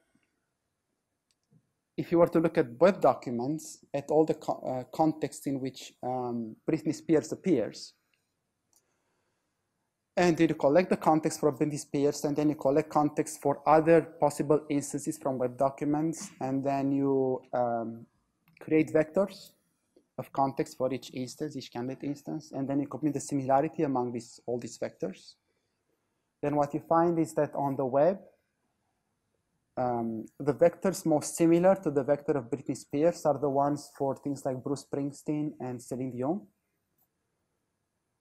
if you were to look at web documents, at all the co uh, context in which um, Britney Spears appears, and you collect the context for Britney Spears, and then you collect context for other possible instances from web documents, and then you um, create vectors of context for each instance, each candidate instance, and then you compute the similarity among these, all these vectors. Then what you find is that on the web, um, the vectors most similar to the vector of Britney Spears are the ones for things like Bruce Springsteen and Celine Dion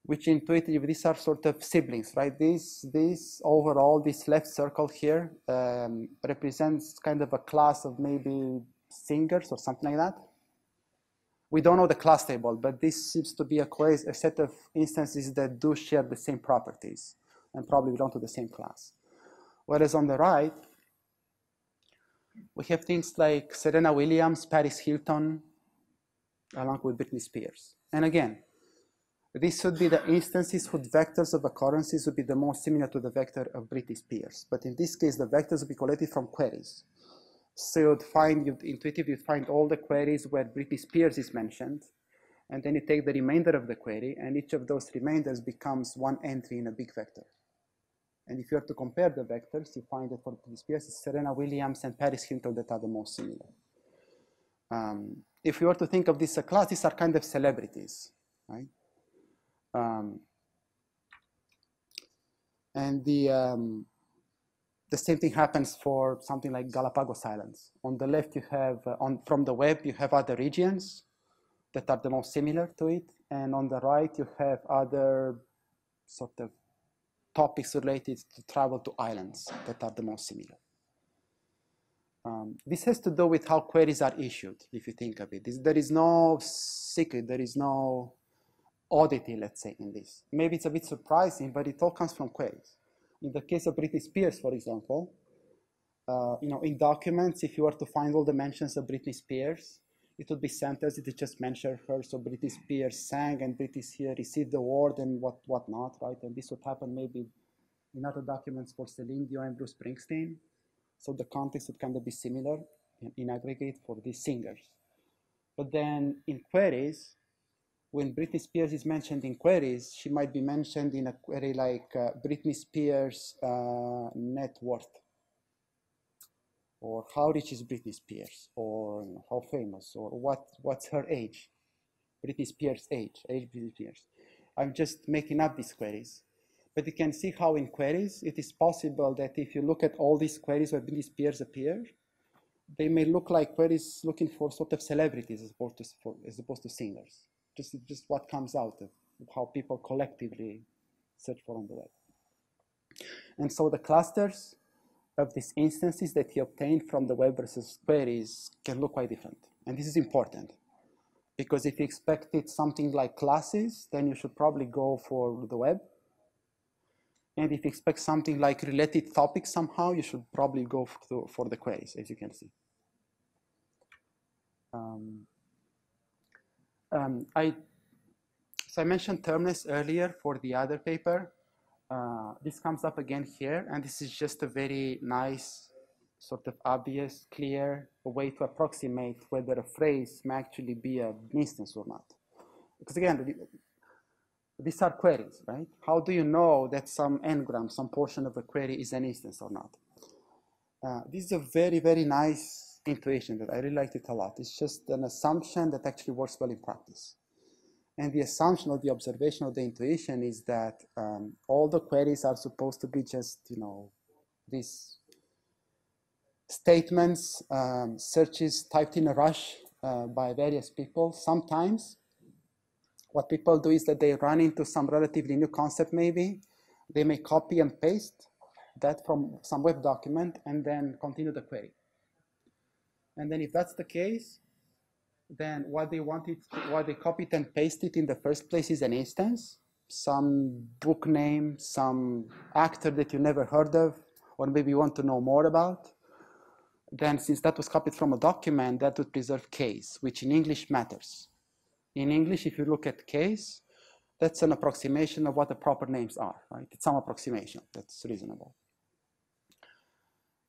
which intuitively these are sort of siblings, right? This, this overall, this left circle here um, represents kind of a class of maybe singers or something like that. We don't know the class table, but this seems to be a, a set of instances that do share the same properties and probably belong to the same class. Whereas on the right, we have things like Serena Williams, Paris Hilton, along with Britney Spears. And again, these would be the instances whose vectors of occurrences would be the most similar to the vector of Britney Spears. But in this case, the vectors would be collected from queries. So you'd find, you'd intuitively find all the queries where Britney Spears is mentioned, and then you take the remainder of the query, and each of those remainders becomes one entry in a big vector. And if you were to compare the vectors, you find that for Spears, it's Serena Williams and Paris Hilton that are the most similar. Um, if you were to think of this as a class, these are kind of celebrities, right? Um, and the, um, the same thing happens for something like Galapagos Islands. On the left, you have, uh, on, from the web, you have other regions that are the most similar to it. And on the right, you have other sort of topics related to travel to islands that are the most similar. Um, this has to do with how queries are issued, if you think of it. This, there is no secret, there is no oddity, let's say, in this. Maybe it's a bit surprising, but it all comes from queries. In the case of Britney Spears, for example, uh, you know, in documents, if you were to find all the mentions of Britney Spears, it would be sentences it just mentioned her. So Britney Spears sang and Britney Spears received the award and what what not, right? And this would happen maybe in other documents for Celine Dion and Bruce Springsteen. So the context would kind of be similar in, in aggregate for these singers. But then in queries, when Britney Spears is mentioned in queries, she might be mentioned in a query like uh, Britney Spears uh, net worth, or how rich is Britney Spears, or how famous, or what what's her age, Britney Spears' age, age Britney Spears. I'm just making up these queries, but you can see how in queries it is possible that if you look at all these queries where Britney Spears appear, they may look like queries looking for sort of celebrities as opposed to, for, as opposed to singers just, just what comes out of how people collectively search for on the web. And so the clusters of these instances that you obtain from the web versus queries can look quite different. And this is important because if you expected something like classes, then you should probably go for the web. And if you expect something like related topics somehow, you should probably go for, the queries, as you can see. Um, um, I, so I mentioned termness earlier for the other paper. Uh, this comes up again here, and this is just a very nice, sort of obvious, clear way to approximate whether a phrase may actually be an instance or not. Because again, these are queries, right? How do you know that some n-gram, some portion of a query is an instance or not? Uh, this is a very, very nice intuition that I really liked it a lot. It's just an assumption that actually works well in practice. And the assumption or the observation of the intuition is that um, all the queries are supposed to be just, you know, these statements, um, searches typed in a rush uh, by various people. Sometimes what people do is that they run into some relatively new concept maybe. They may copy and paste that from some web document and then continue the query. And then if that's the case, then what they wanted, what they copied and pasted in the first place is an instance, some book name, some actor that you never heard of, or maybe you want to know more about. Then since that was copied from a document, that would preserve case, which in English matters. In English, if you look at case, that's an approximation of what the proper names are, right? It's some approximation, that's reasonable.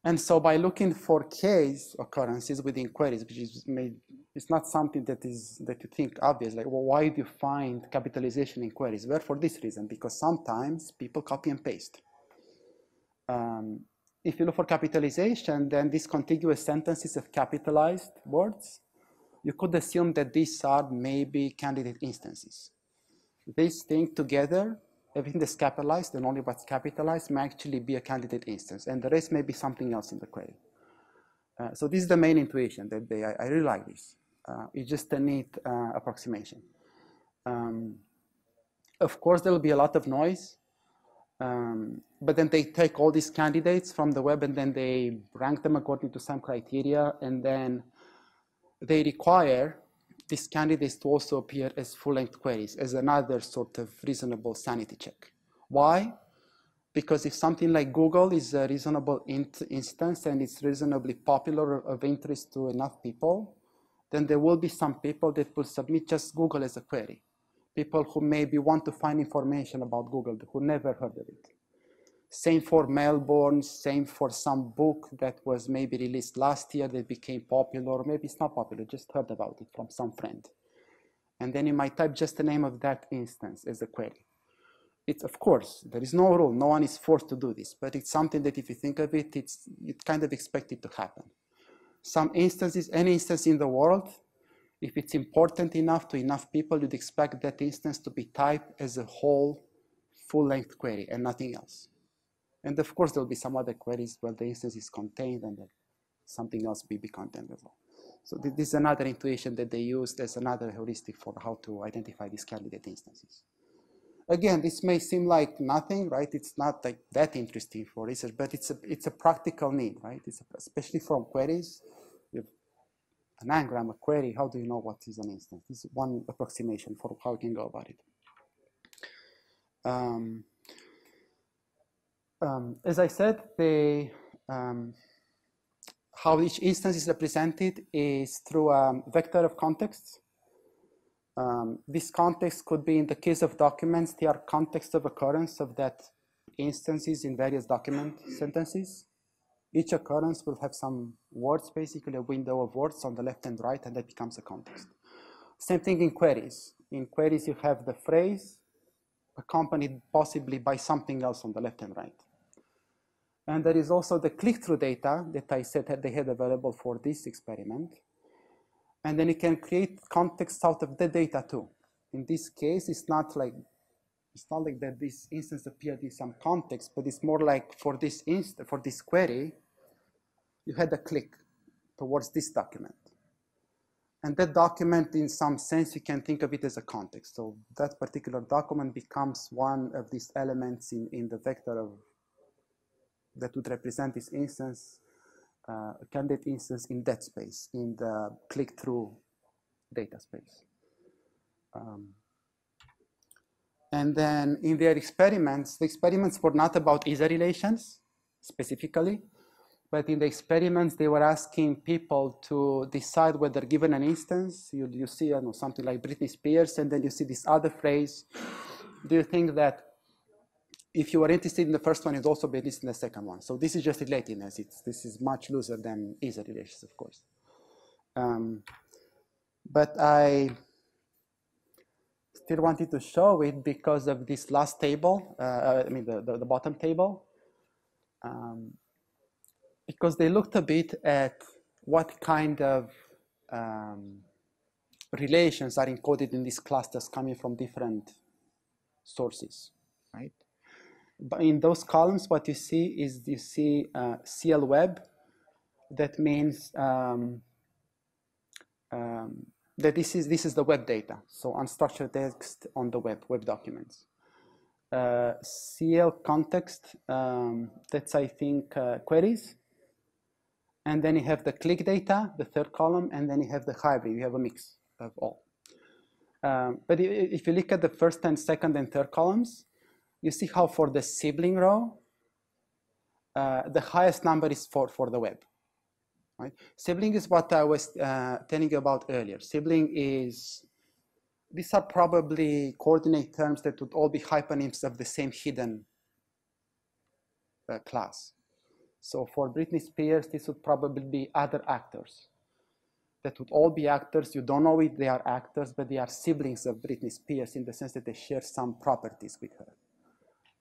And so by looking for case occurrences within queries, which is made, it's not something that is that you think obvious, like, well, why do you find capitalization in queries? Well, for this reason, because sometimes people copy and paste. Um, if you look for capitalization, then these contiguous sentences of capitalized words, you could assume that these are maybe candidate instances. These things together everything that's capitalized and only what's capitalized may actually be a candidate instance, and the rest may be something else in the query. Uh, so this is the main intuition that they, I, I really like this. Uh, it's just a neat uh, approximation. Um, of course, there will be a lot of noise, um, but then they take all these candidates from the web and then they rank them according to some criteria, and then they require these candidates to also appear as full-length queries, as another sort of reasonable sanity check. Why? Because if something like Google is a reasonable instance and it's reasonably popular of interest to enough people, then there will be some people that will submit just Google as a query. People who maybe want to find information about Google, who never heard of it. Same for Melbourne, same for some book that was maybe released last year that became popular, maybe it's not popular, just heard about it from some friend. And then you might type just the name of that instance as a query. It's, of course, there is no rule, no one is forced to do this, but it's something that if you think of it, it's you kind of expect it to happen. Some instances, any instance in the world, if it's important enough to enough people, you'd expect that instance to be typed as a whole full-length query and nothing else. And of course, there'll be some other queries where the instance is contained and something else be, be contained as well. So this is another intuition that they used as another heuristic for how to identify these candidate instances. Again, this may seem like nothing, right? It's not like that interesting for research, but it's a, it's a practical need, right? It's a, especially from queries. You have an n-gram, a query, how do you know what is an instance? This is one approximation for how you can go about it. Um, um, as I said, the, um, how each instance is represented is through a vector of contexts. Um, this context could be, in the case of documents, they are context of occurrence of that instances in various document sentences. Each occurrence will have some words, basically a window of words on the left and right, and that becomes a context. Same thing in queries. In queries, you have the phrase accompanied possibly by something else on the left and right. And there is also the click-through data that I said that they had available for this experiment. And then you can create context out of the data too. In this case, it's not like it's not like that this instance appeared in some context, but it's more like for this inst for this query, you had a click towards this document. And that document, in some sense, you can think of it as a context. So that particular document becomes one of these elements in, in the vector of that would represent this instance, uh, candidate instance in that space, in the click-through data space. Um, and then in their experiments, the experiments were not about ISA relations specifically, but in the experiments, they were asking people to decide whether given an instance, you, you see you know, something like Britney Spears, and then you see this other phrase, do you think that if you are interested in the first one, you'd also be interested in the second one. So this is just relatedness. It's, this is much looser than ISA relations, of course. Um, but I still wanted to show it because of this last table, uh, I mean the, the, the bottom table, um, because they looked a bit at what kind of um, relations are encoded in these clusters coming from different sources, right? In those columns, what you see is you see uh, CL web. That means um, um, that this is this is the web data, so unstructured text on the web, web documents. Uh, CL context, um, that's I think uh, queries, and then you have the click data, the third column, and then you have the hybrid. You have a mix of all. Um, but if you look at the first and second and third columns, you see how for the sibling row, uh, the highest number is for, for the web. Right? Sibling is what I was uh, telling you about earlier. Sibling is, these are probably coordinate terms that would all be hypernyms of the same hidden uh, class. So for Britney Spears, this would probably be other actors. That would all be actors. You don't know if they are actors, but they are siblings of Britney Spears in the sense that they share some properties with her.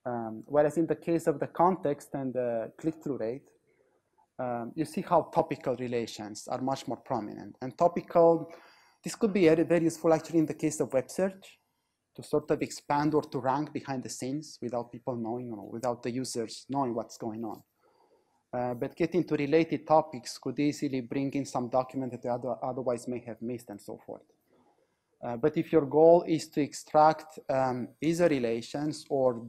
Um, whereas in the case of the context and the click-through rate, um, you see how topical relations are much more prominent. And topical, this could be very useful actually in the case of web search to sort of expand or to rank behind the scenes without people knowing or without the users knowing what's going on. Uh, but getting to related topics could easily bring in some document that they other, otherwise may have missed and so forth. Uh, but if your goal is to extract um, ISA relations or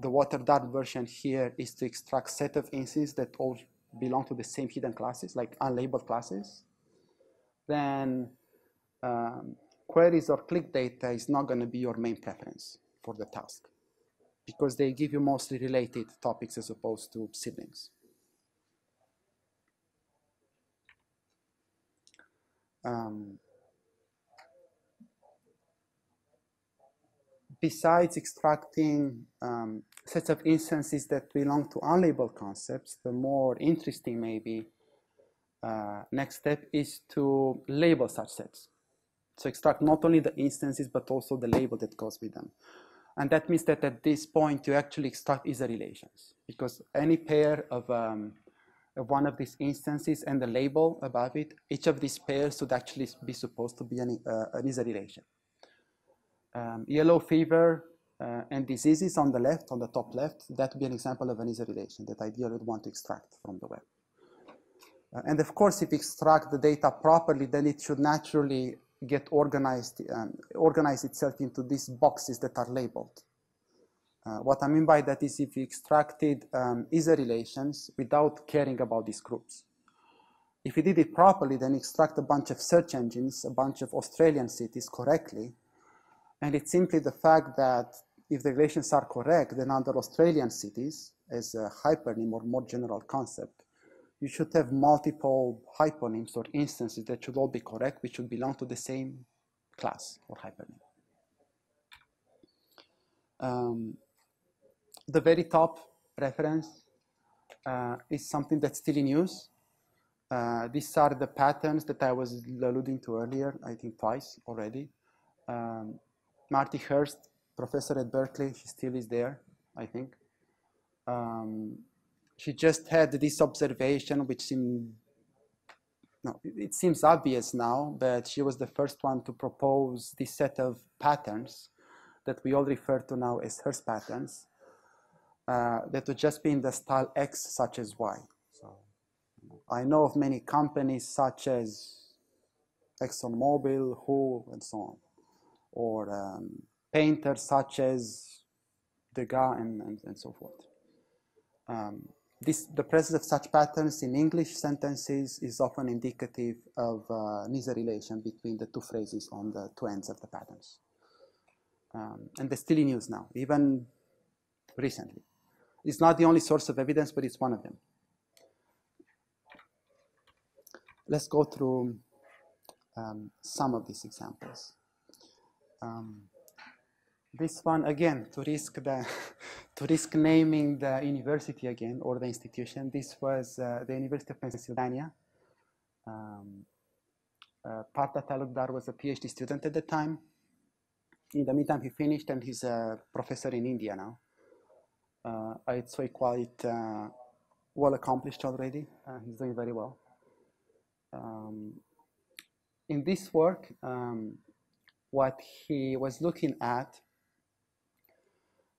the watered down version here is to extract set of instances that all belong to the same hidden classes, like unlabeled classes, then um, queries or click data is not going to be your main preference for the task because they give you mostly related topics as opposed to siblings. Um, besides extracting um, sets of instances that belong to unlabeled concepts, the more interesting maybe uh, next step is to label such sets. So extract not only the instances, but also the label that goes with them. And that means that at this point, you actually extract ISA relations because any pair of, um, of one of these instances and the label above it, each of these pairs would actually be supposed to be an, uh, an ISA relation. Um, yellow fever uh, and diseases on the left, on the top left, that would be an example of an ISA relation that ideally would want to extract from the web. Uh, and of course, if you extract the data properly, then it should naturally get organized, um, organize itself into these boxes that are labeled. Uh, what I mean by that is if you extracted um, ISA relations without caring about these groups. If you did it properly, then extract a bunch of search engines, a bunch of Australian cities correctly, and it's simply the fact that if the relations are correct, then under Australian cities, as a hypernym or more general concept, you should have multiple hyponyms or instances that should all be correct, which should belong to the same class or hypernym. Um, the very top reference uh, is something that's still in use. Uh, these are the patterns that I was alluding to earlier, I think twice already. Um, Marti Hearst, professor at Berkeley, she still is there, I think. Um, she just had this observation, which seemed, no, it seems obvious now, but she was the first one to propose this set of patterns that we all refer to now as Hearst patterns, uh, that would just be in the style X such as Y. So I know of many companies such as ExxonMobil, Who, and so on, or um, painters such as Degas and, and, and so forth. Um, this, the presence of such patterns in English sentences is often indicative of uh, ISA relation between the two phrases on the two ends of the patterns. Um, and they're still in use now, even recently. It's not the only source of evidence, but it's one of them. Let's go through um, some of these examples. Um, this one again to risk the [laughs] to risk naming the university again or the institution. This was uh, the University of Pennsylvania. Um, uh, Talukdar was a PhD student at the time. In the meantime, he finished and he's a professor in India now. Uh, I'd say quite uh, well accomplished already. Uh, he's doing very well. Um, in this work, um, what he was looking at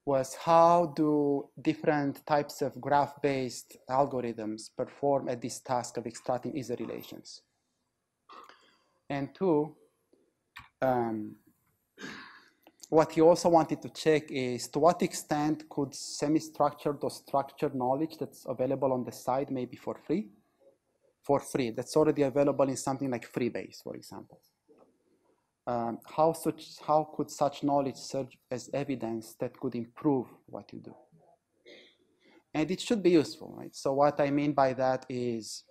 was how do different types of graph-based algorithms perform at this task of extracting ISA relations. And two, um, what he also wanted to check is to what extent could semi-structured or structured knowledge that's available on the side maybe for free, for free, that's already available in something like Freebase, for example. Um, how, such, how could such knowledge serve as evidence that could improve what you do? And it should be useful, right? So what I mean by that is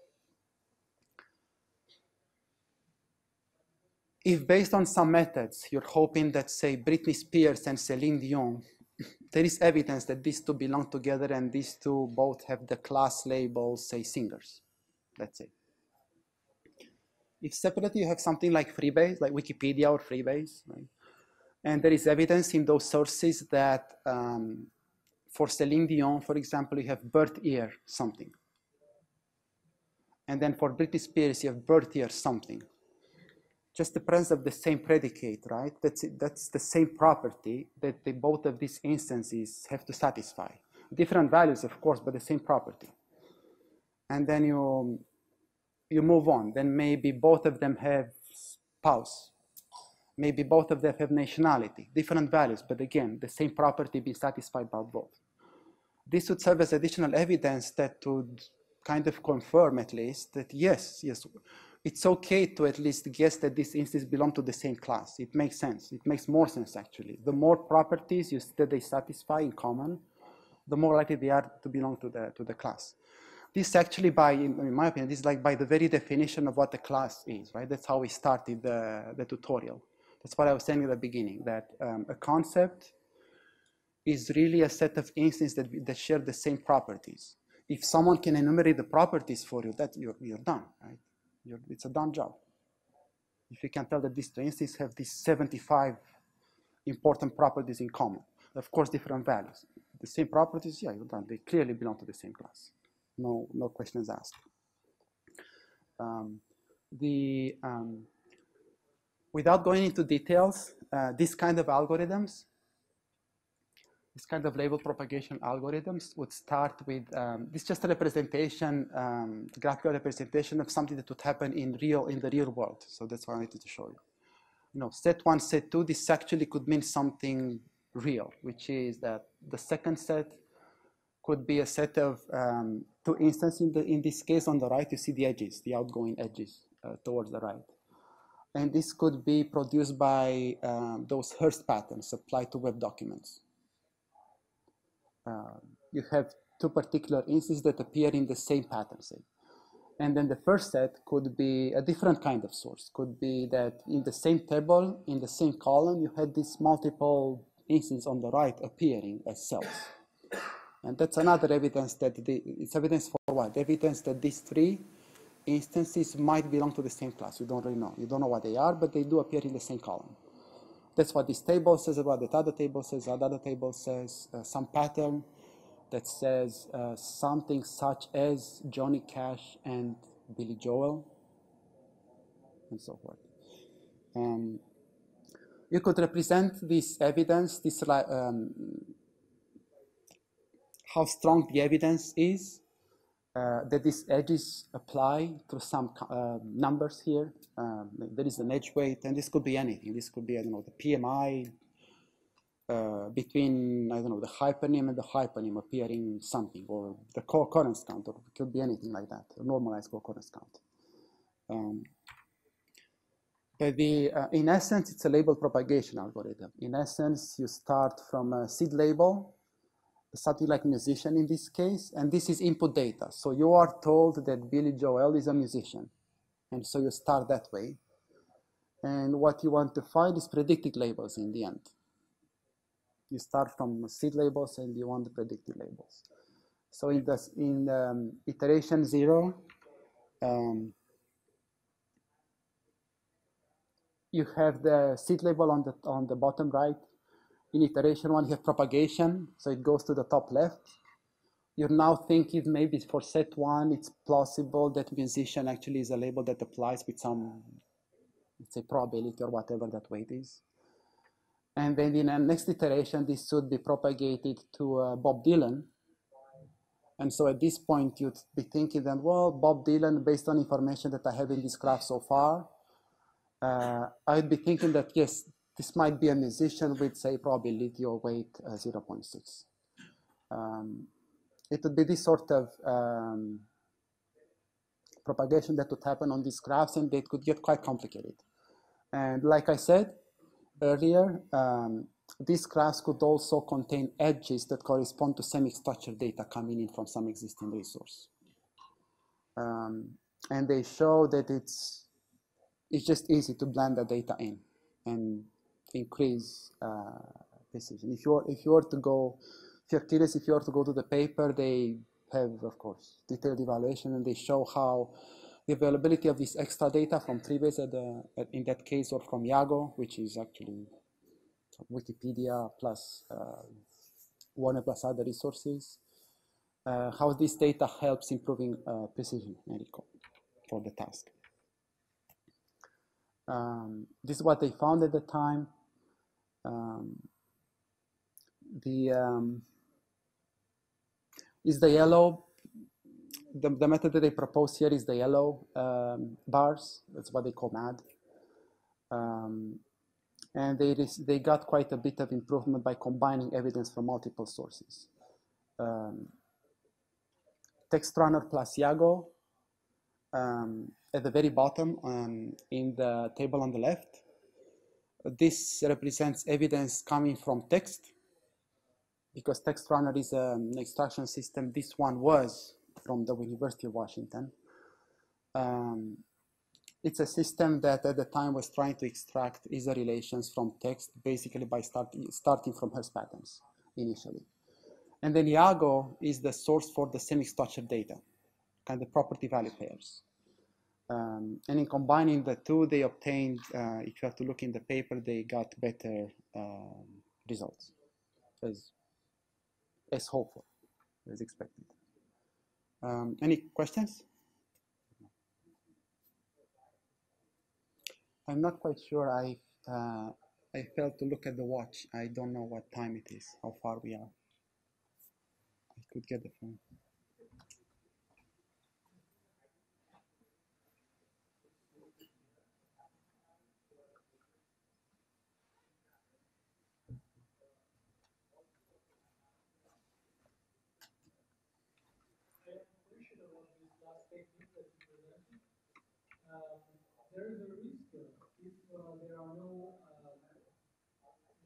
if based on some methods, you're hoping that, say, Britney Spears and Celine Dion, [laughs] there is evidence that these two belong together and these two both have the class label, say, singers, let's say. If separately you have something like Freebase, like Wikipedia or Freebase, right? and there is evidence in those sources that um, for Celine Dion, for example, you have birth year something. And then for Britney Spears, you have birth year something just the presence of the same predicate, right? That's, it, that's the same property that they, both of these instances have to satisfy. Different values, of course, but the same property. And then you, you move on. Then maybe both of them have spouse. Maybe both of them have nationality, different values, but again, the same property being satisfied by both. This would serve as additional evidence that would kind of confirm at least that yes, yes, it's okay to at least guess that these instances belong to the same class. It makes sense. It makes more sense, actually. The more properties you, that they satisfy in common, the more likely they are to belong to the, to the class. This actually, by, in my opinion, this is like by the very definition of what a class is, right? That's how we started the, the tutorial. That's what I was saying at the beginning, that um, a concept is really a set of instances that, that share the same properties. If someone can enumerate the properties for you, that you're, you're done, right? You're, it's a done job. If you can tell that these two instances have these 75 important properties in common, of course, different values. The same properties, yeah, you're done. They clearly belong to the same class. No, no questions asked. Um, the, um, without going into details, uh, this kind of algorithms this kind of label propagation algorithms would start with, um, this just a representation, um, graphical representation of something that would happen in real, in the real world. So that's what I wanted to show you. You know, set one, set two, this actually could mean something real, which is that the second set could be a set of um, two instances. In, the, in this case, on the right, you see the edges, the outgoing edges uh, towards the right. And this could be produced by um, those Hearst patterns applied to web documents. Uh, you have two particular instances that appear in the same pattern set. And then the first set could be a different kind of source. Could be that in the same table, in the same column, you had these multiple instances on the right appearing as cells. And that's another evidence that the, it's evidence for what? Evidence that these three instances might belong to the same class. You don't really know. You don't know what they are, but they do appear in the same column. That's what this table says about that other table says. That other table says uh, some pattern that says uh, something such as Johnny Cash and Billy Joel, and so forth. Um, you could represent this evidence, this um, how strong the evidence is uh, that these edges apply to some uh, numbers here. Um, there is an edge weight, and this could be anything. This could be, I don't know, the PMI uh, between, I don't know, the hypernym and the hypernym appearing something, or the co-occurrence count, or it could be anything like that, a normalized co-occurrence count. Um, but the, uh, in essence, it's a label propagation algorithm. In essence, you start from a seed label something like musician in this case, and this is input data. So you are told that Billy Joel is a musician, and so you start that way. And what you want to find is predicted labels in the end. You start from seed labels and you want the predicted labels. So in, this, in um, iteration zero, um, you have the seed label on the, on the bottom right, in iteration one, you have propagation, so it goes to the top left. You're now thinking maybe for set one, it's plausible that musician actually is a label that applies with some, let's say, probability or whatever that weight is. And then in the next iteration, this should be propagated to uh, Bob Dylan. And so at this point, you'd be thinking that, well, Bob Dylan, based on information that I have in this graph so far, uh, I would be thinking that yes, this might be a musician with say probability or weight uh, 0.6. Um, it would be this sort of um, propagation that would happen on these graphs and they could get quite complicated. And like I said earlier, um, these graphs could also contain edges that correspond to semi-structured data coming in from some existing resource. Um, and they show that it's, it's just easy to blend the data in and increase uh, precision. If you, were, if you were to go, if you're if you were to go to the paper, they have, of course, detailed evaluation and they show how the availability of this extra data from Freebase at at, in that case or from Yago, which is actually Wikipedia plus uh, WordNet plus other resources, uh, how this data helps improving uh, precision for the task. Um, this is what they found at the time. Um, the um, is the yellow the, the method that they propose here is the yellow um, bars. That's what they call MAD. Um, and they, they got quite a bit of improvement by combining evidence from multiple sources. Um, TextRunner plus Yago um, at the very bottom in the table on the left. This represents evidence coming from text because TextRunner is an extraction system. This one was from the University of Washington. Um, it's a system that at the time was trying to extract ISA relations from text basically by start, starting from Hearst patterns initially. And then Yago is the source for the semi-structured data, kind of property value pairs. Um, and in combining the two, they obtained, uh, if you have to look in the paper, they got better um, results as, as hopeful, as expected. Um, any questions? I'm not quite sure. I uh, I failed to look at the watch. I don't know what time it is, how far we are. I could get the phone. there is a risk if uh, there are no uh,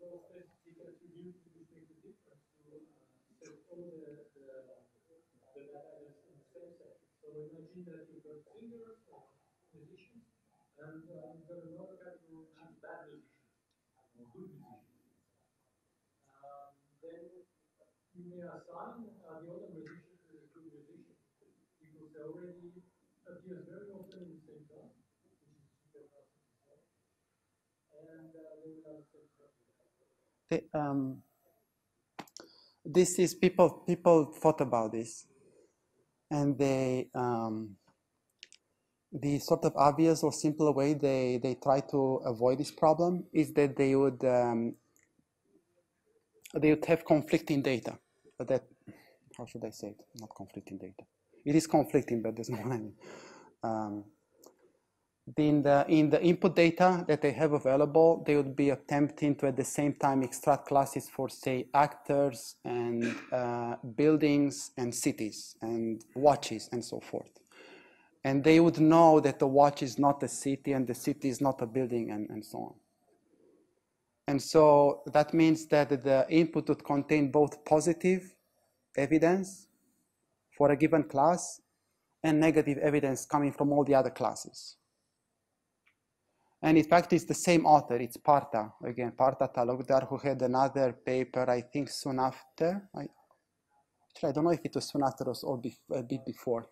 no specific attributes which make a difference to uh, set all the, the, the data in the same set. Imagine that you've got singers or musicians, and uh, you've got another category which is bad musicians or good musicians. Um, then you may assign uh, the other the good musician because they already appears very often in the same class. The, um, this is people people thought about this and they um, the sort of obvious or simpler way they they try to avoid this problem is that they would um, they would have conflicting data. That how should I say it? Not conflicting data. It is conflicting but there's [laughs] no what I mean. Um, in the, in the input data that they have available, they would be attempting to at the same time extract classes for say actors and uh, buildings and cities and watches and so forth. And they would know that the watch is not a city and the city is not a building and, and so on. And so that means that the input would contain both positive evidence for a given class and negative evidence coming from all the other classes. And in fact, it's the same author, it's Partha, again, Partha Talukdar, who had another paper, I think soon after. I, actually, I don't know if it was soon after or a bit before.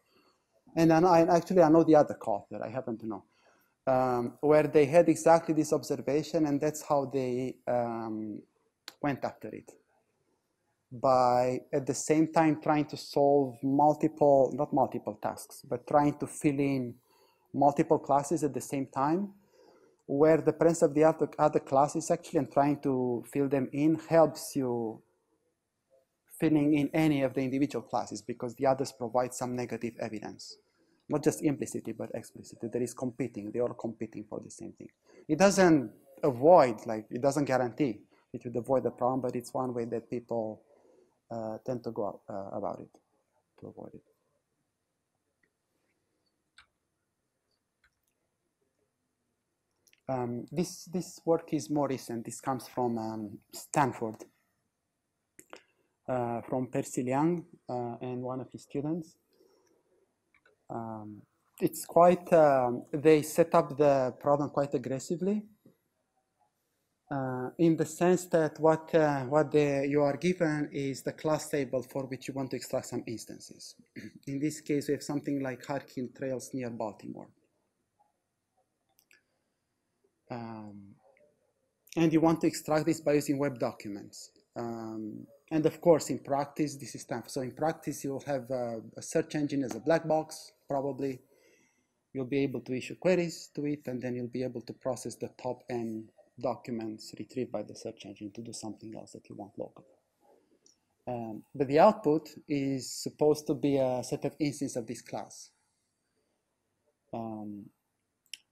And I, I actually, I know the other author, I happen to know, um, where they had exactly this observation, and that's how they um, went after it. By at the same time trying to solve multiple, not multiple tasks, but trying to fill in multiple classes at the same time where the presence of the other, other classes actually and trying to fill them in helps you filling in any of the individual classes because the others provide some negative evidence not just implicitly, but explicitly. There is competing. They are competing for the same thing. It doesn't avoid, like, it doesn't guarantee it would avoid the problem, but it's one way that people uh, tend to go uh, about it, to avoid it. Um, this, this work is more recent. This comes from um, Stanford, uh, from Percy Liang uh, and one of his students. Um, it's quite, um, they set up the problem quite aggressively uh, in the sense that what, uh, what the, you are given is the class table for which you want to extract some instances. [clears throat] in this case, we have something like hiking trails near Baltimore. Um, and you want to extract this by using web documents. Um, and of course, in practice, this is time. So in practice, you'll have a, a, search engine as a black box, probably. You'll be able to issue queries to it, and then you'll be able to process the top N documents retrieved by the search engine to do something else that you want locally. Um, but the output is supposed to be a set of instances of this class. Um,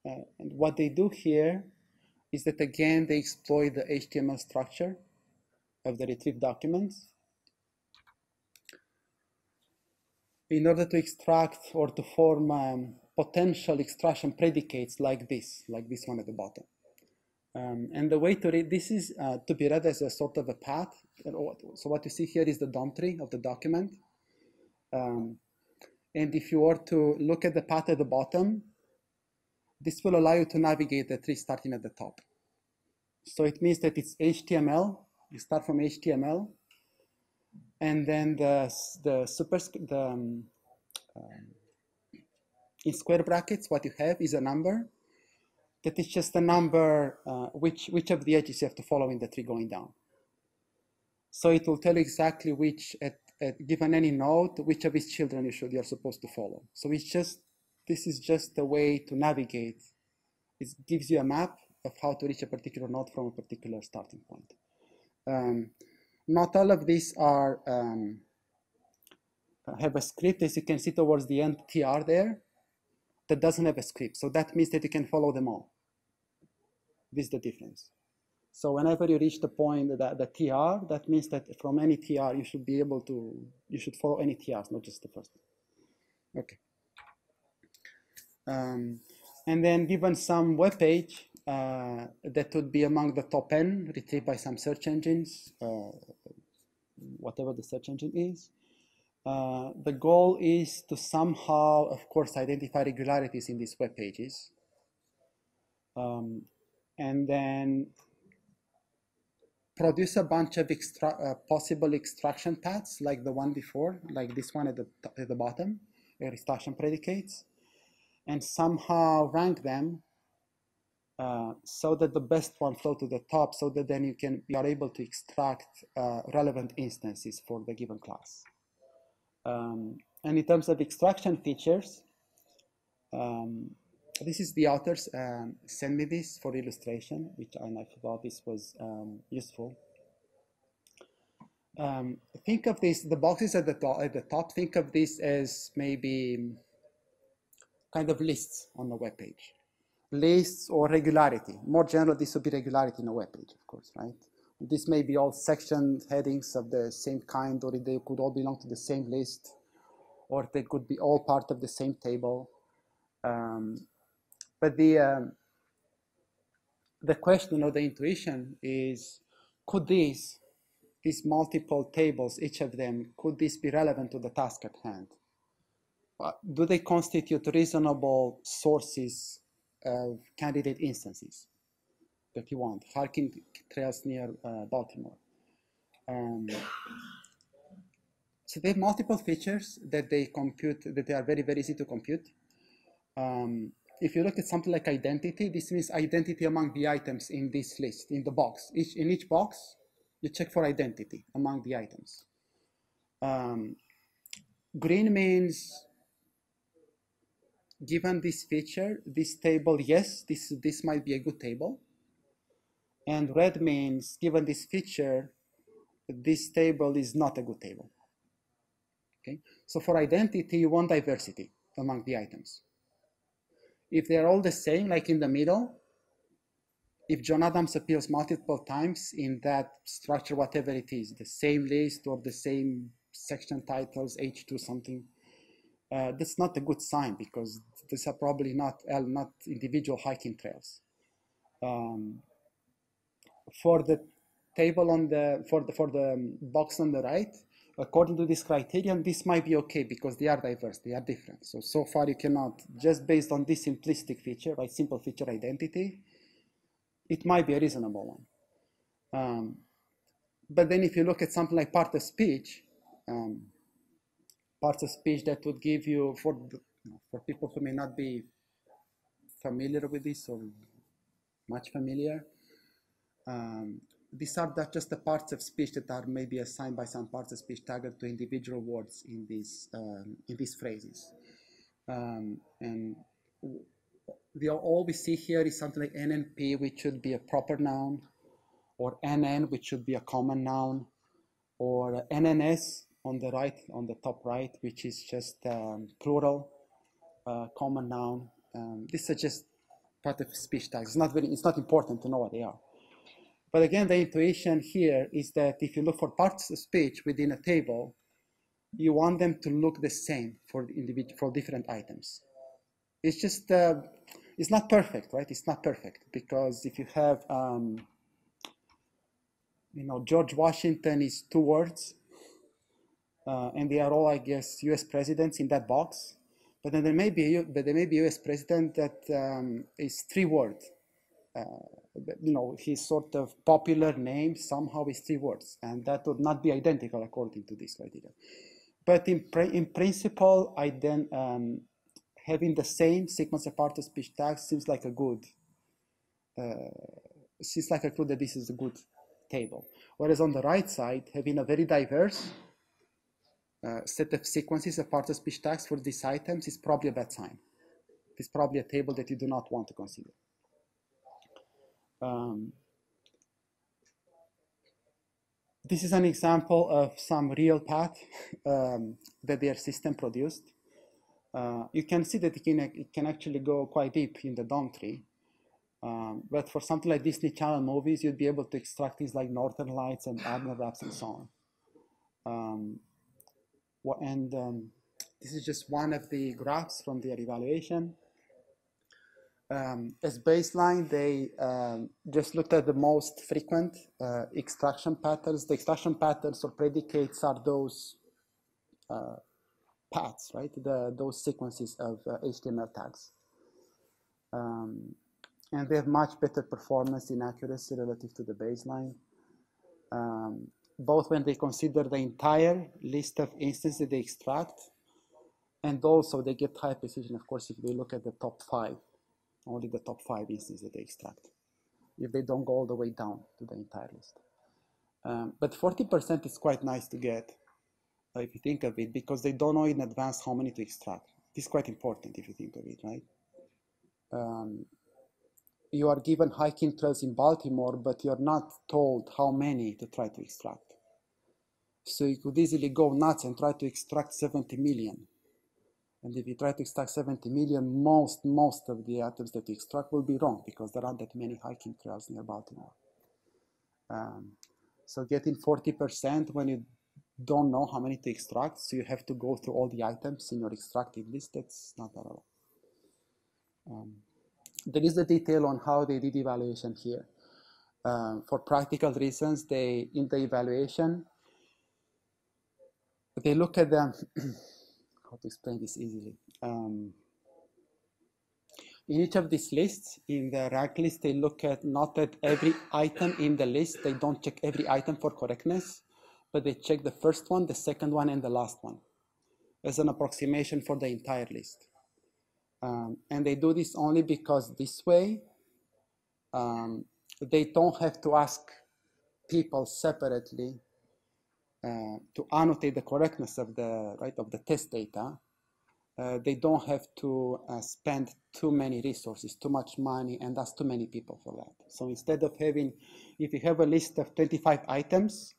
uh, and what they do here is that again, they exploit the HTML structure of the retrieved documents in order to extract or to form um, potential extraction predicates like this, like this one at the bottom. Um, and the way to read this is uh, to be read as a sort of a path. So what you see here is the DOM tree of the document. Um, and if you were to look at the path at the bottom, this will allow you to navigate the tree starting at the top. So it means that it's HTML. You start from HTML, and then the the superscript the um, um, in square brackets what you have is a number. That is just a number uh, which which of the edges you have to follow in the tree going down. So it will tell you exactly which at, at given any node which of its children you should you are supposed to follow. So it's just this is just a way to navigate. It gives you a map of how to reach a particular node from a particular starting point. Um, not all of these are um, have a script, as you can see towards the end TR there, that doesn't have a script. So that means that you can follow them all. This is the difference. So whenever you reach the point that the TR, that means that from any TR you should be able to, you should follow any TRs, not just the first. Okay. Um, and then given some web page uh, that would be among the top N retrieved by some search engines, uh, whatever the search engine is. Uh, the goal is to somehow, of course, identify regularities in these web pages. Um, and then produce a bunch of extra, uh, possible extraction paths like the one before, like this one at the, at the bottom, extraction predicates and somehow rank them uh, so that the best one flow to the top so that then you can you are able to extract uh, relevant instances for the given class. Um, and in terms of extraction features, um, this is the authors um, send me this for illustration, which I, thought this was um, useful. Um, think of this, the boxes at the, top, at the top, think of this as maybe kind of lists on the web page. Lists or regularity. More general, this would be regularity in a web page, of course, right? This may be all section headings of the same kind, or they could all belong to the same list, or they could be all part of the same table. Um, but the um, the question or the intuition is, could these these multiple tables, each of them, could this be relevant to the task at hand? Uh, do they constitute reasonable sources of candidate instances that you want? Hiking trails near uh, Baltimore. Um, so they have multiple features that they compute, that they are very, very easy to compute. Um, if you look at something like identity, this means identity among the items in this list, in the box. Each, in each box, you check for identity among the items. Um, green means given this feature, this table, yes, this, this might be a good table. And red means, given this feature, this table is not a good table. Okay, so for identity, you want diversity. among the items. If they're all the same, like in the middle, if John Adams appears multiple times in that structure, whatever it is, the same list or the same section titles, H2 something, uh, that's not a good sign because these are probably not not individual hiking trails. Um, for the table on the for the for the box on the right, according to this criterion, this might be okay because they are diverse, they are different. So so far you cannot just based on this simplistic feature, right? Simple feature identity, it might be a reasonable one. Um, but then if you look at something like part of speech, um, parts of speech that would give you, for, for people who may not be familiar with this or much familiar, um, these are that just the parts of speech that are maybe assigned by some parts of speech tagged to individual words in these um, in these phrases. Um, and we all we see here is something like NNP, which should be a proper noun, or NN, which should be a common noun, or NNS on the right, on the top right, which is just um, plural, uh, common noun. Um, this is just part of speech tags. It's not very, it's not important to know what they are. But again, the intuition here is that if you look for parts of speech within a table, you want them to look the same for the individual for different items. It's just uh, it's not perfect, right? It's not perfect because if you have, um, you know, George Washington is two words, uh, and they are all, I guess, U.S. presidents in that box. But then there may be, but there may be U.S. president that um, is three words. Uh, you know, his sort of popular name somehow is three words, and that would not be identical according to this criteria. But in, in principle, I then um, having the same sequence of part of speech tags seems like a good, uh, seems like a clue that this is a good table. Whereas on the right side, having a very diverse set of sequences of part of speech tags for these items is probably a bad sign. It's probably a table that you do not want to consider. Um, this is an example of some real path um, that their system produced uh, you can see that it can, it can actually go quite deep in the DOM tree. Um, but for something like Disney Channel movies, you'd be able to extract things like Northern Lights and Admiral Apps and so on. Um, and um, this is just one of the graphs from their evaluation. Um, as baseline, they um, just looked at the most frequent uh, extraction patterns. The extraction patterns or predicates are those uh, paths, right? The, those sequences of uh, HTML tags. Um, and they have much better performance in accuracy relative to the baseline. Both when they consider the entire list of instances they extract, and also they get high precision, of course, if they look at the top five, only the top five instances that they extract, if they don't go all the way down to the entire list. Um, but 40% is quite nice to get if you think of it, because they don't know in advance how many to extract. It's quite important if you think of it, right? Um, you are given hiking trails in Baltimore, but you're not told how many to try to extract. So you could easily go nuts and try to extract 70 million. And if you try to extract 70 million, most, most of the items that you extract will be wrong because there aren't that many hiking trails near Baltimore. Um, so getting 40% when you don't know how many to extract, so you have to go through all the items in your extracted list. That's not at all. Um, there is a detail on how they did evaluation here. Um, for practical reasons, they in the evaluation, they look at them. [clears throat] how to explain this easily? Um, in each of these lists, in the rank list, they look at not at every item in the list. They don't check every item for correctness but they check the first one, the second one, and the last one as an approximation for the entire list. Um, and they do this only because this way um, they don't have to ask people separately to annotate the correctness of the right of the test data. Uh, they don't have to uh, spend too many resources, too much money, and ask too many people for that. So instead of having, if you have a list of 25 items,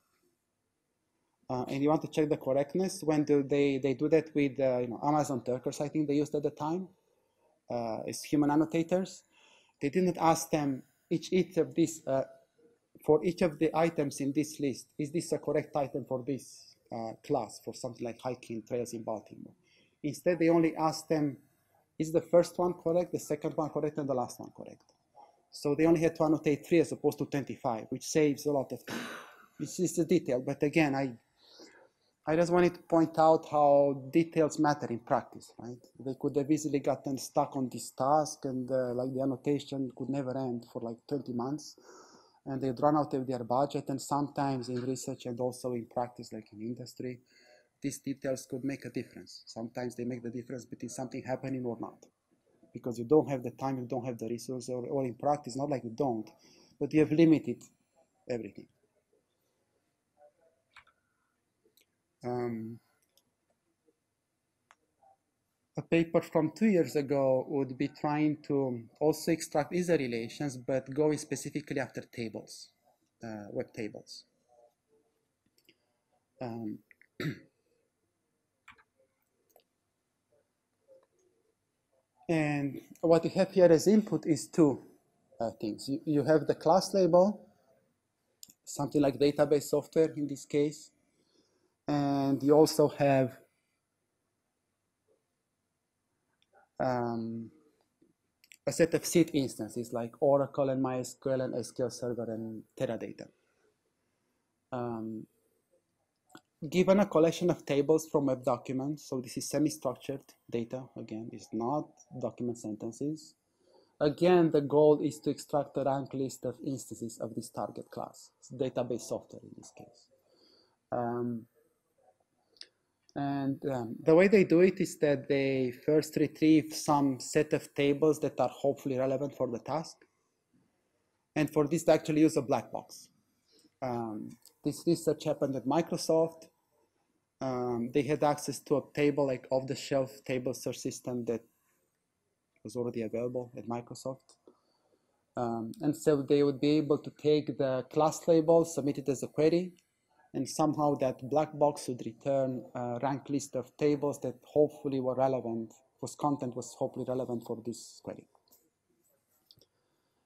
uh, and you want to check the correctness, when do they, they do that with uh, you know, Amazon Turkers, I think they used at the time, uh, as human annotators. They didn't ask them each, each of these, uh, for each of the items in this list, is this a correct item for this uh, class, for something like hiking trails in Baltimore? Instead, they only asked them, is the first one correct, the second one correct, and the last one correct? So they only had to annotate three as opposed to 25, which saves a lot of time. This is the detail, but again, I I just wanted to point out how details matter in practice, right? They could have easily gotten stuck on this task and uh, like the annotation could never end for like 20 months and they'd run out of their budget. And sometimes in research and also in practice, like in industry, these details could make a difference. Sometimes they make the difference between something happening or not because you don't have the time, you don't have the resources, or, or in practice, not like you don't, but you have limited everything. Um, a paper from two years ago would be trying to also extract ISA relations, but going specifically after tables, uh, web tables. Um, [clears throat] and what you have here as input is two uh, things. You, you have the class label, something like database software in this case, and you also have um, a set of seed instances like Oracle and MySQL and SQL Server and Teradata. Um, given a collection of tables from web documents, so this is semi-structured data, again, it's not document sentences. Again, the goal is to extract a rank list of instances of this target class, database software in this case. Um, and um, the way they do it is that they first retrieve some set of tables that are hopefully relevant for the task. And for this, they actually use a black box. Um, this research happened at Microsoft. Um, they had access to a table, like off-the-shelf table search system that was already available at Microsoft. Um, and so they would be able to take the class label, submit it as a query, and somehow that black box would return a rank list of tables that hopefully were relevant, whose content was hopefully relevant for this query.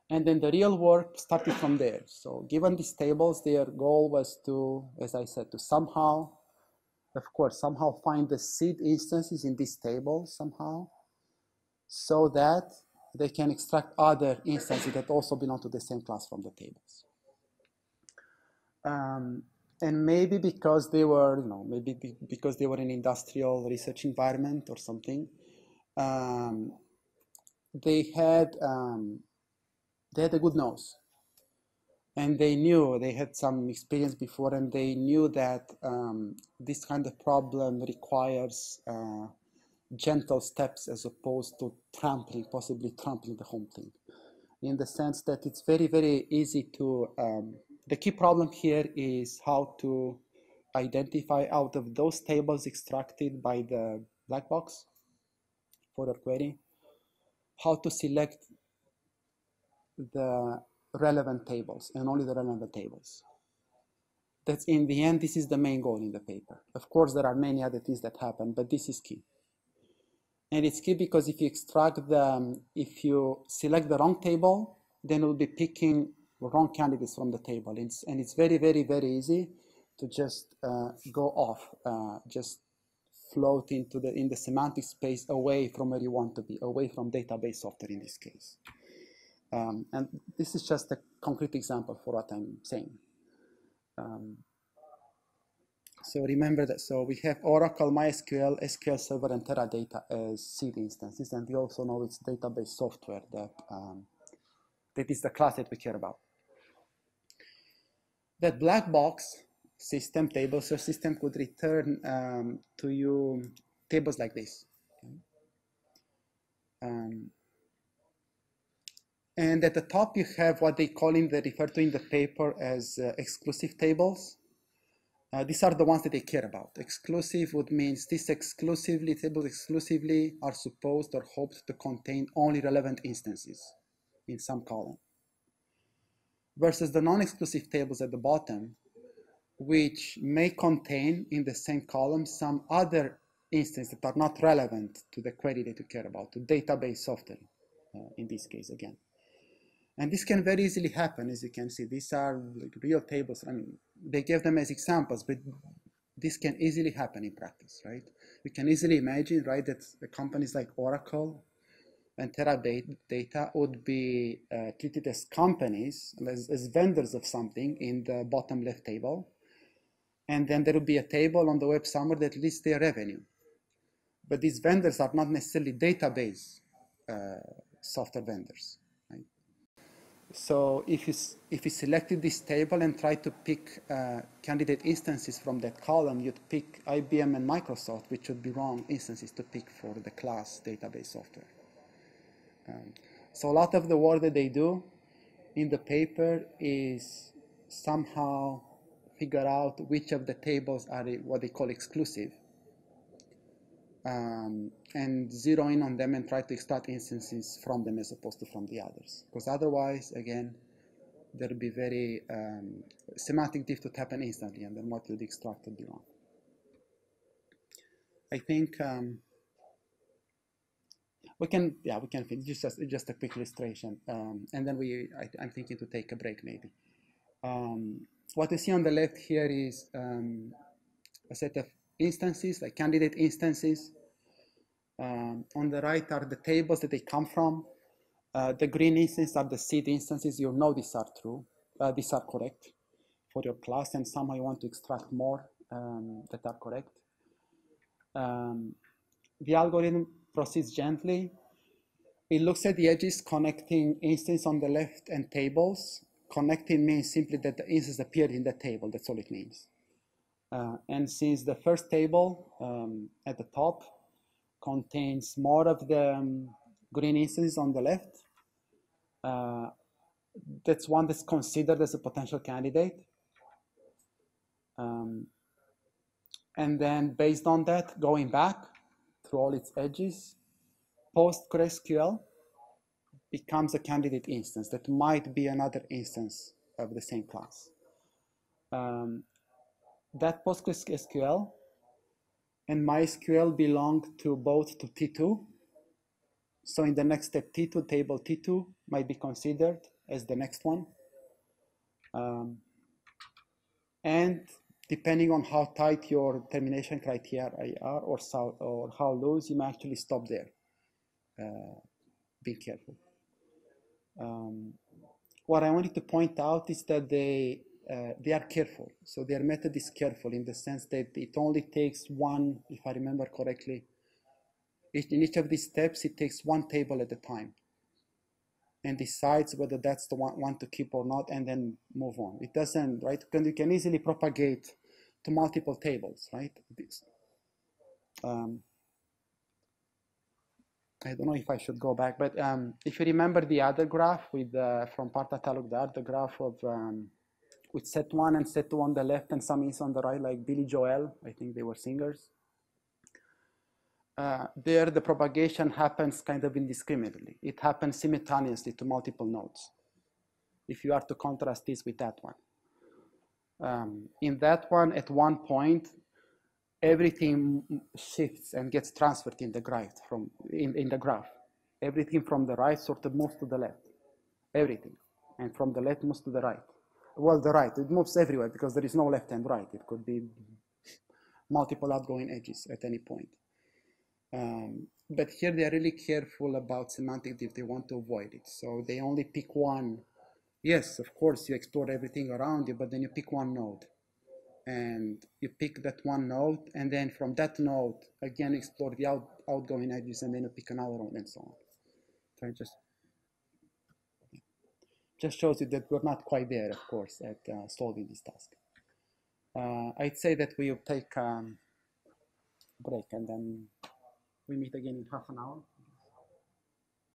And then the real work started from there. So given these tables, their goal was to, as I said, to somehow, of course, somehow find the seed instances in this table somehow, so that they can extract other instances that also belong to the same class from the tables. Um, and maybe because they were, you know, maybe be because they were in industrial research environment or something, um, they had um, they had a good nose, and they knew they had some experience before, and they knew that um, this kind of problem requires uh, gentle steps as opposed to trampling, possibly trampling the whole thing, in the sense that it's very very easy to um, the key problem here is how to identify out of those tables extracted by the black box for a query, how to select the relevant tables and only the relevant tables. That's in the end, this is the main goal in the paper. Of course, there are many other things that happen, but this is key. And it's key because if you extract the, if you select the wrong table, then it will be picking wrong candidates from the table. It's, and it's very, very, very easy to just uh, go off, uh, just float into the, in the semantic space away from where you want to be, away from database software in this case. Um, and this is just a concrete example for what I'm saying. Um, so remember that, so we have Oracle, MySQL, SQL Server, and Teradata as seed instances, and we also know it's database software that, um, that is the class that we care about that black box system, table search system could return um, to you tables like this. Um, and at the top you have what they call in the refer to in the paper as uh, exclusive tables. Uh, these are the ones that they care about. Exclusive would means this exclusively tables exclusively are supposed or hoped to contain only relevant instances in some column versus the non-exclusive tables at the bottom, which may contain in the same column some other instances that are not relevant to the query that you care about, to database software, uh, in this case again. And this can very easily happen, as you can see. These are like real tables. I mean, they gave them as examples, but this can easily happen in practice, right? We can easily imagine, right, that the companies like Oracle and Teradata data would be uh, treated as companies, as, as vendors of something in the bottom left table. And then there will be a table on the web somewhere that lists their revenue. But these vendors are not necessarily database uh, software vendors. So if you, if you selected this table and try to pick uh, candidate instances from that column, you'd pick IBM and Microsoft, which would be wrong instances to pick for the class database software. Um, so a lot of the work that they do in the paper is somehow figure out which of the tables are what they call exclusive um, and zero in on them and try to extract instances from them as opposed to from the others. Because otherwise, again, there'll be very um, semantic drift would happen instantly, and then what you'd extract would be wrong. I think um, we can, yeah, we can finish just just a quick illustration, um, and then we, I, am thinking to take a break maybe. Um, what you see on the left here is um, a set of instances, like candidate instances. Um, on the right are the tables that they come from. Uh, the green instances are the seed instances. You know these are true. Uh, these are correct for your class, and somehow you want to extract more um, that are correct. Um, the algorithm proceeds gently. It looks at the edges connecting instances on the left and tables. Connecting means simply that the instance appeared in the table. That's all it means. Uh, and since the first table um, at the top contains more of the um, green instances on the left, uh, that's one that's considered as a potential candidate. Um, and then based on that, going back through all its edges, PostgreSQL becomes a candidate instance that might be another instance of the same class. Um, that PostgreSQL and MySQL belong to both to T2. So in the next step, T2 table T2 might be considered as the next one. Um, and depending on how tight your termination criteria are or, so, or how loose, you may actually stop there. Uh, be careful. Um, what I wanted to point out is that they uh, they are careful. So their method is careful in the sense that it only takes one, if I remember correctly, in each of these steps, it takes one table at a time and decides whether that's the one, one to keep or not and then move on. It doesn't, right? You can easily propagate to multiple tables, right? This. Um, I don't know if I should go back, but um, if you remember the other graph with uh, from Partha Talukdar, the graph of um, with set one and set two on the left and some is on the right, like Billy Joel. I think they were singers. Uh, there, the propagation happens kind of indiscriminately. It happens simultaneously to multiple nodes. If you are to contrast this with that one. Um, in that one, at one point, everything shifts and gets transferred in the graph from in, in the graph. Everything from the right sort of moves to the left. Everything. And from the left moves to the right well, the right. It moves everywhere because there is no left and right. It could be multiple outgoing edges at any point. Um, but here they are really careful about semantic if they want to avoid it. So they only pick one. Yes, of course, you explore everything around you, but then you pick one node. And you pick that one node, and then from that node, again, explore the out, outgoing edges, and then you pick another one, and so on. So it just just shows you that we're not quite there, of course, at uh, solving this task. Uh, I'd say that we'll take um, break and then we meet again in half an hour.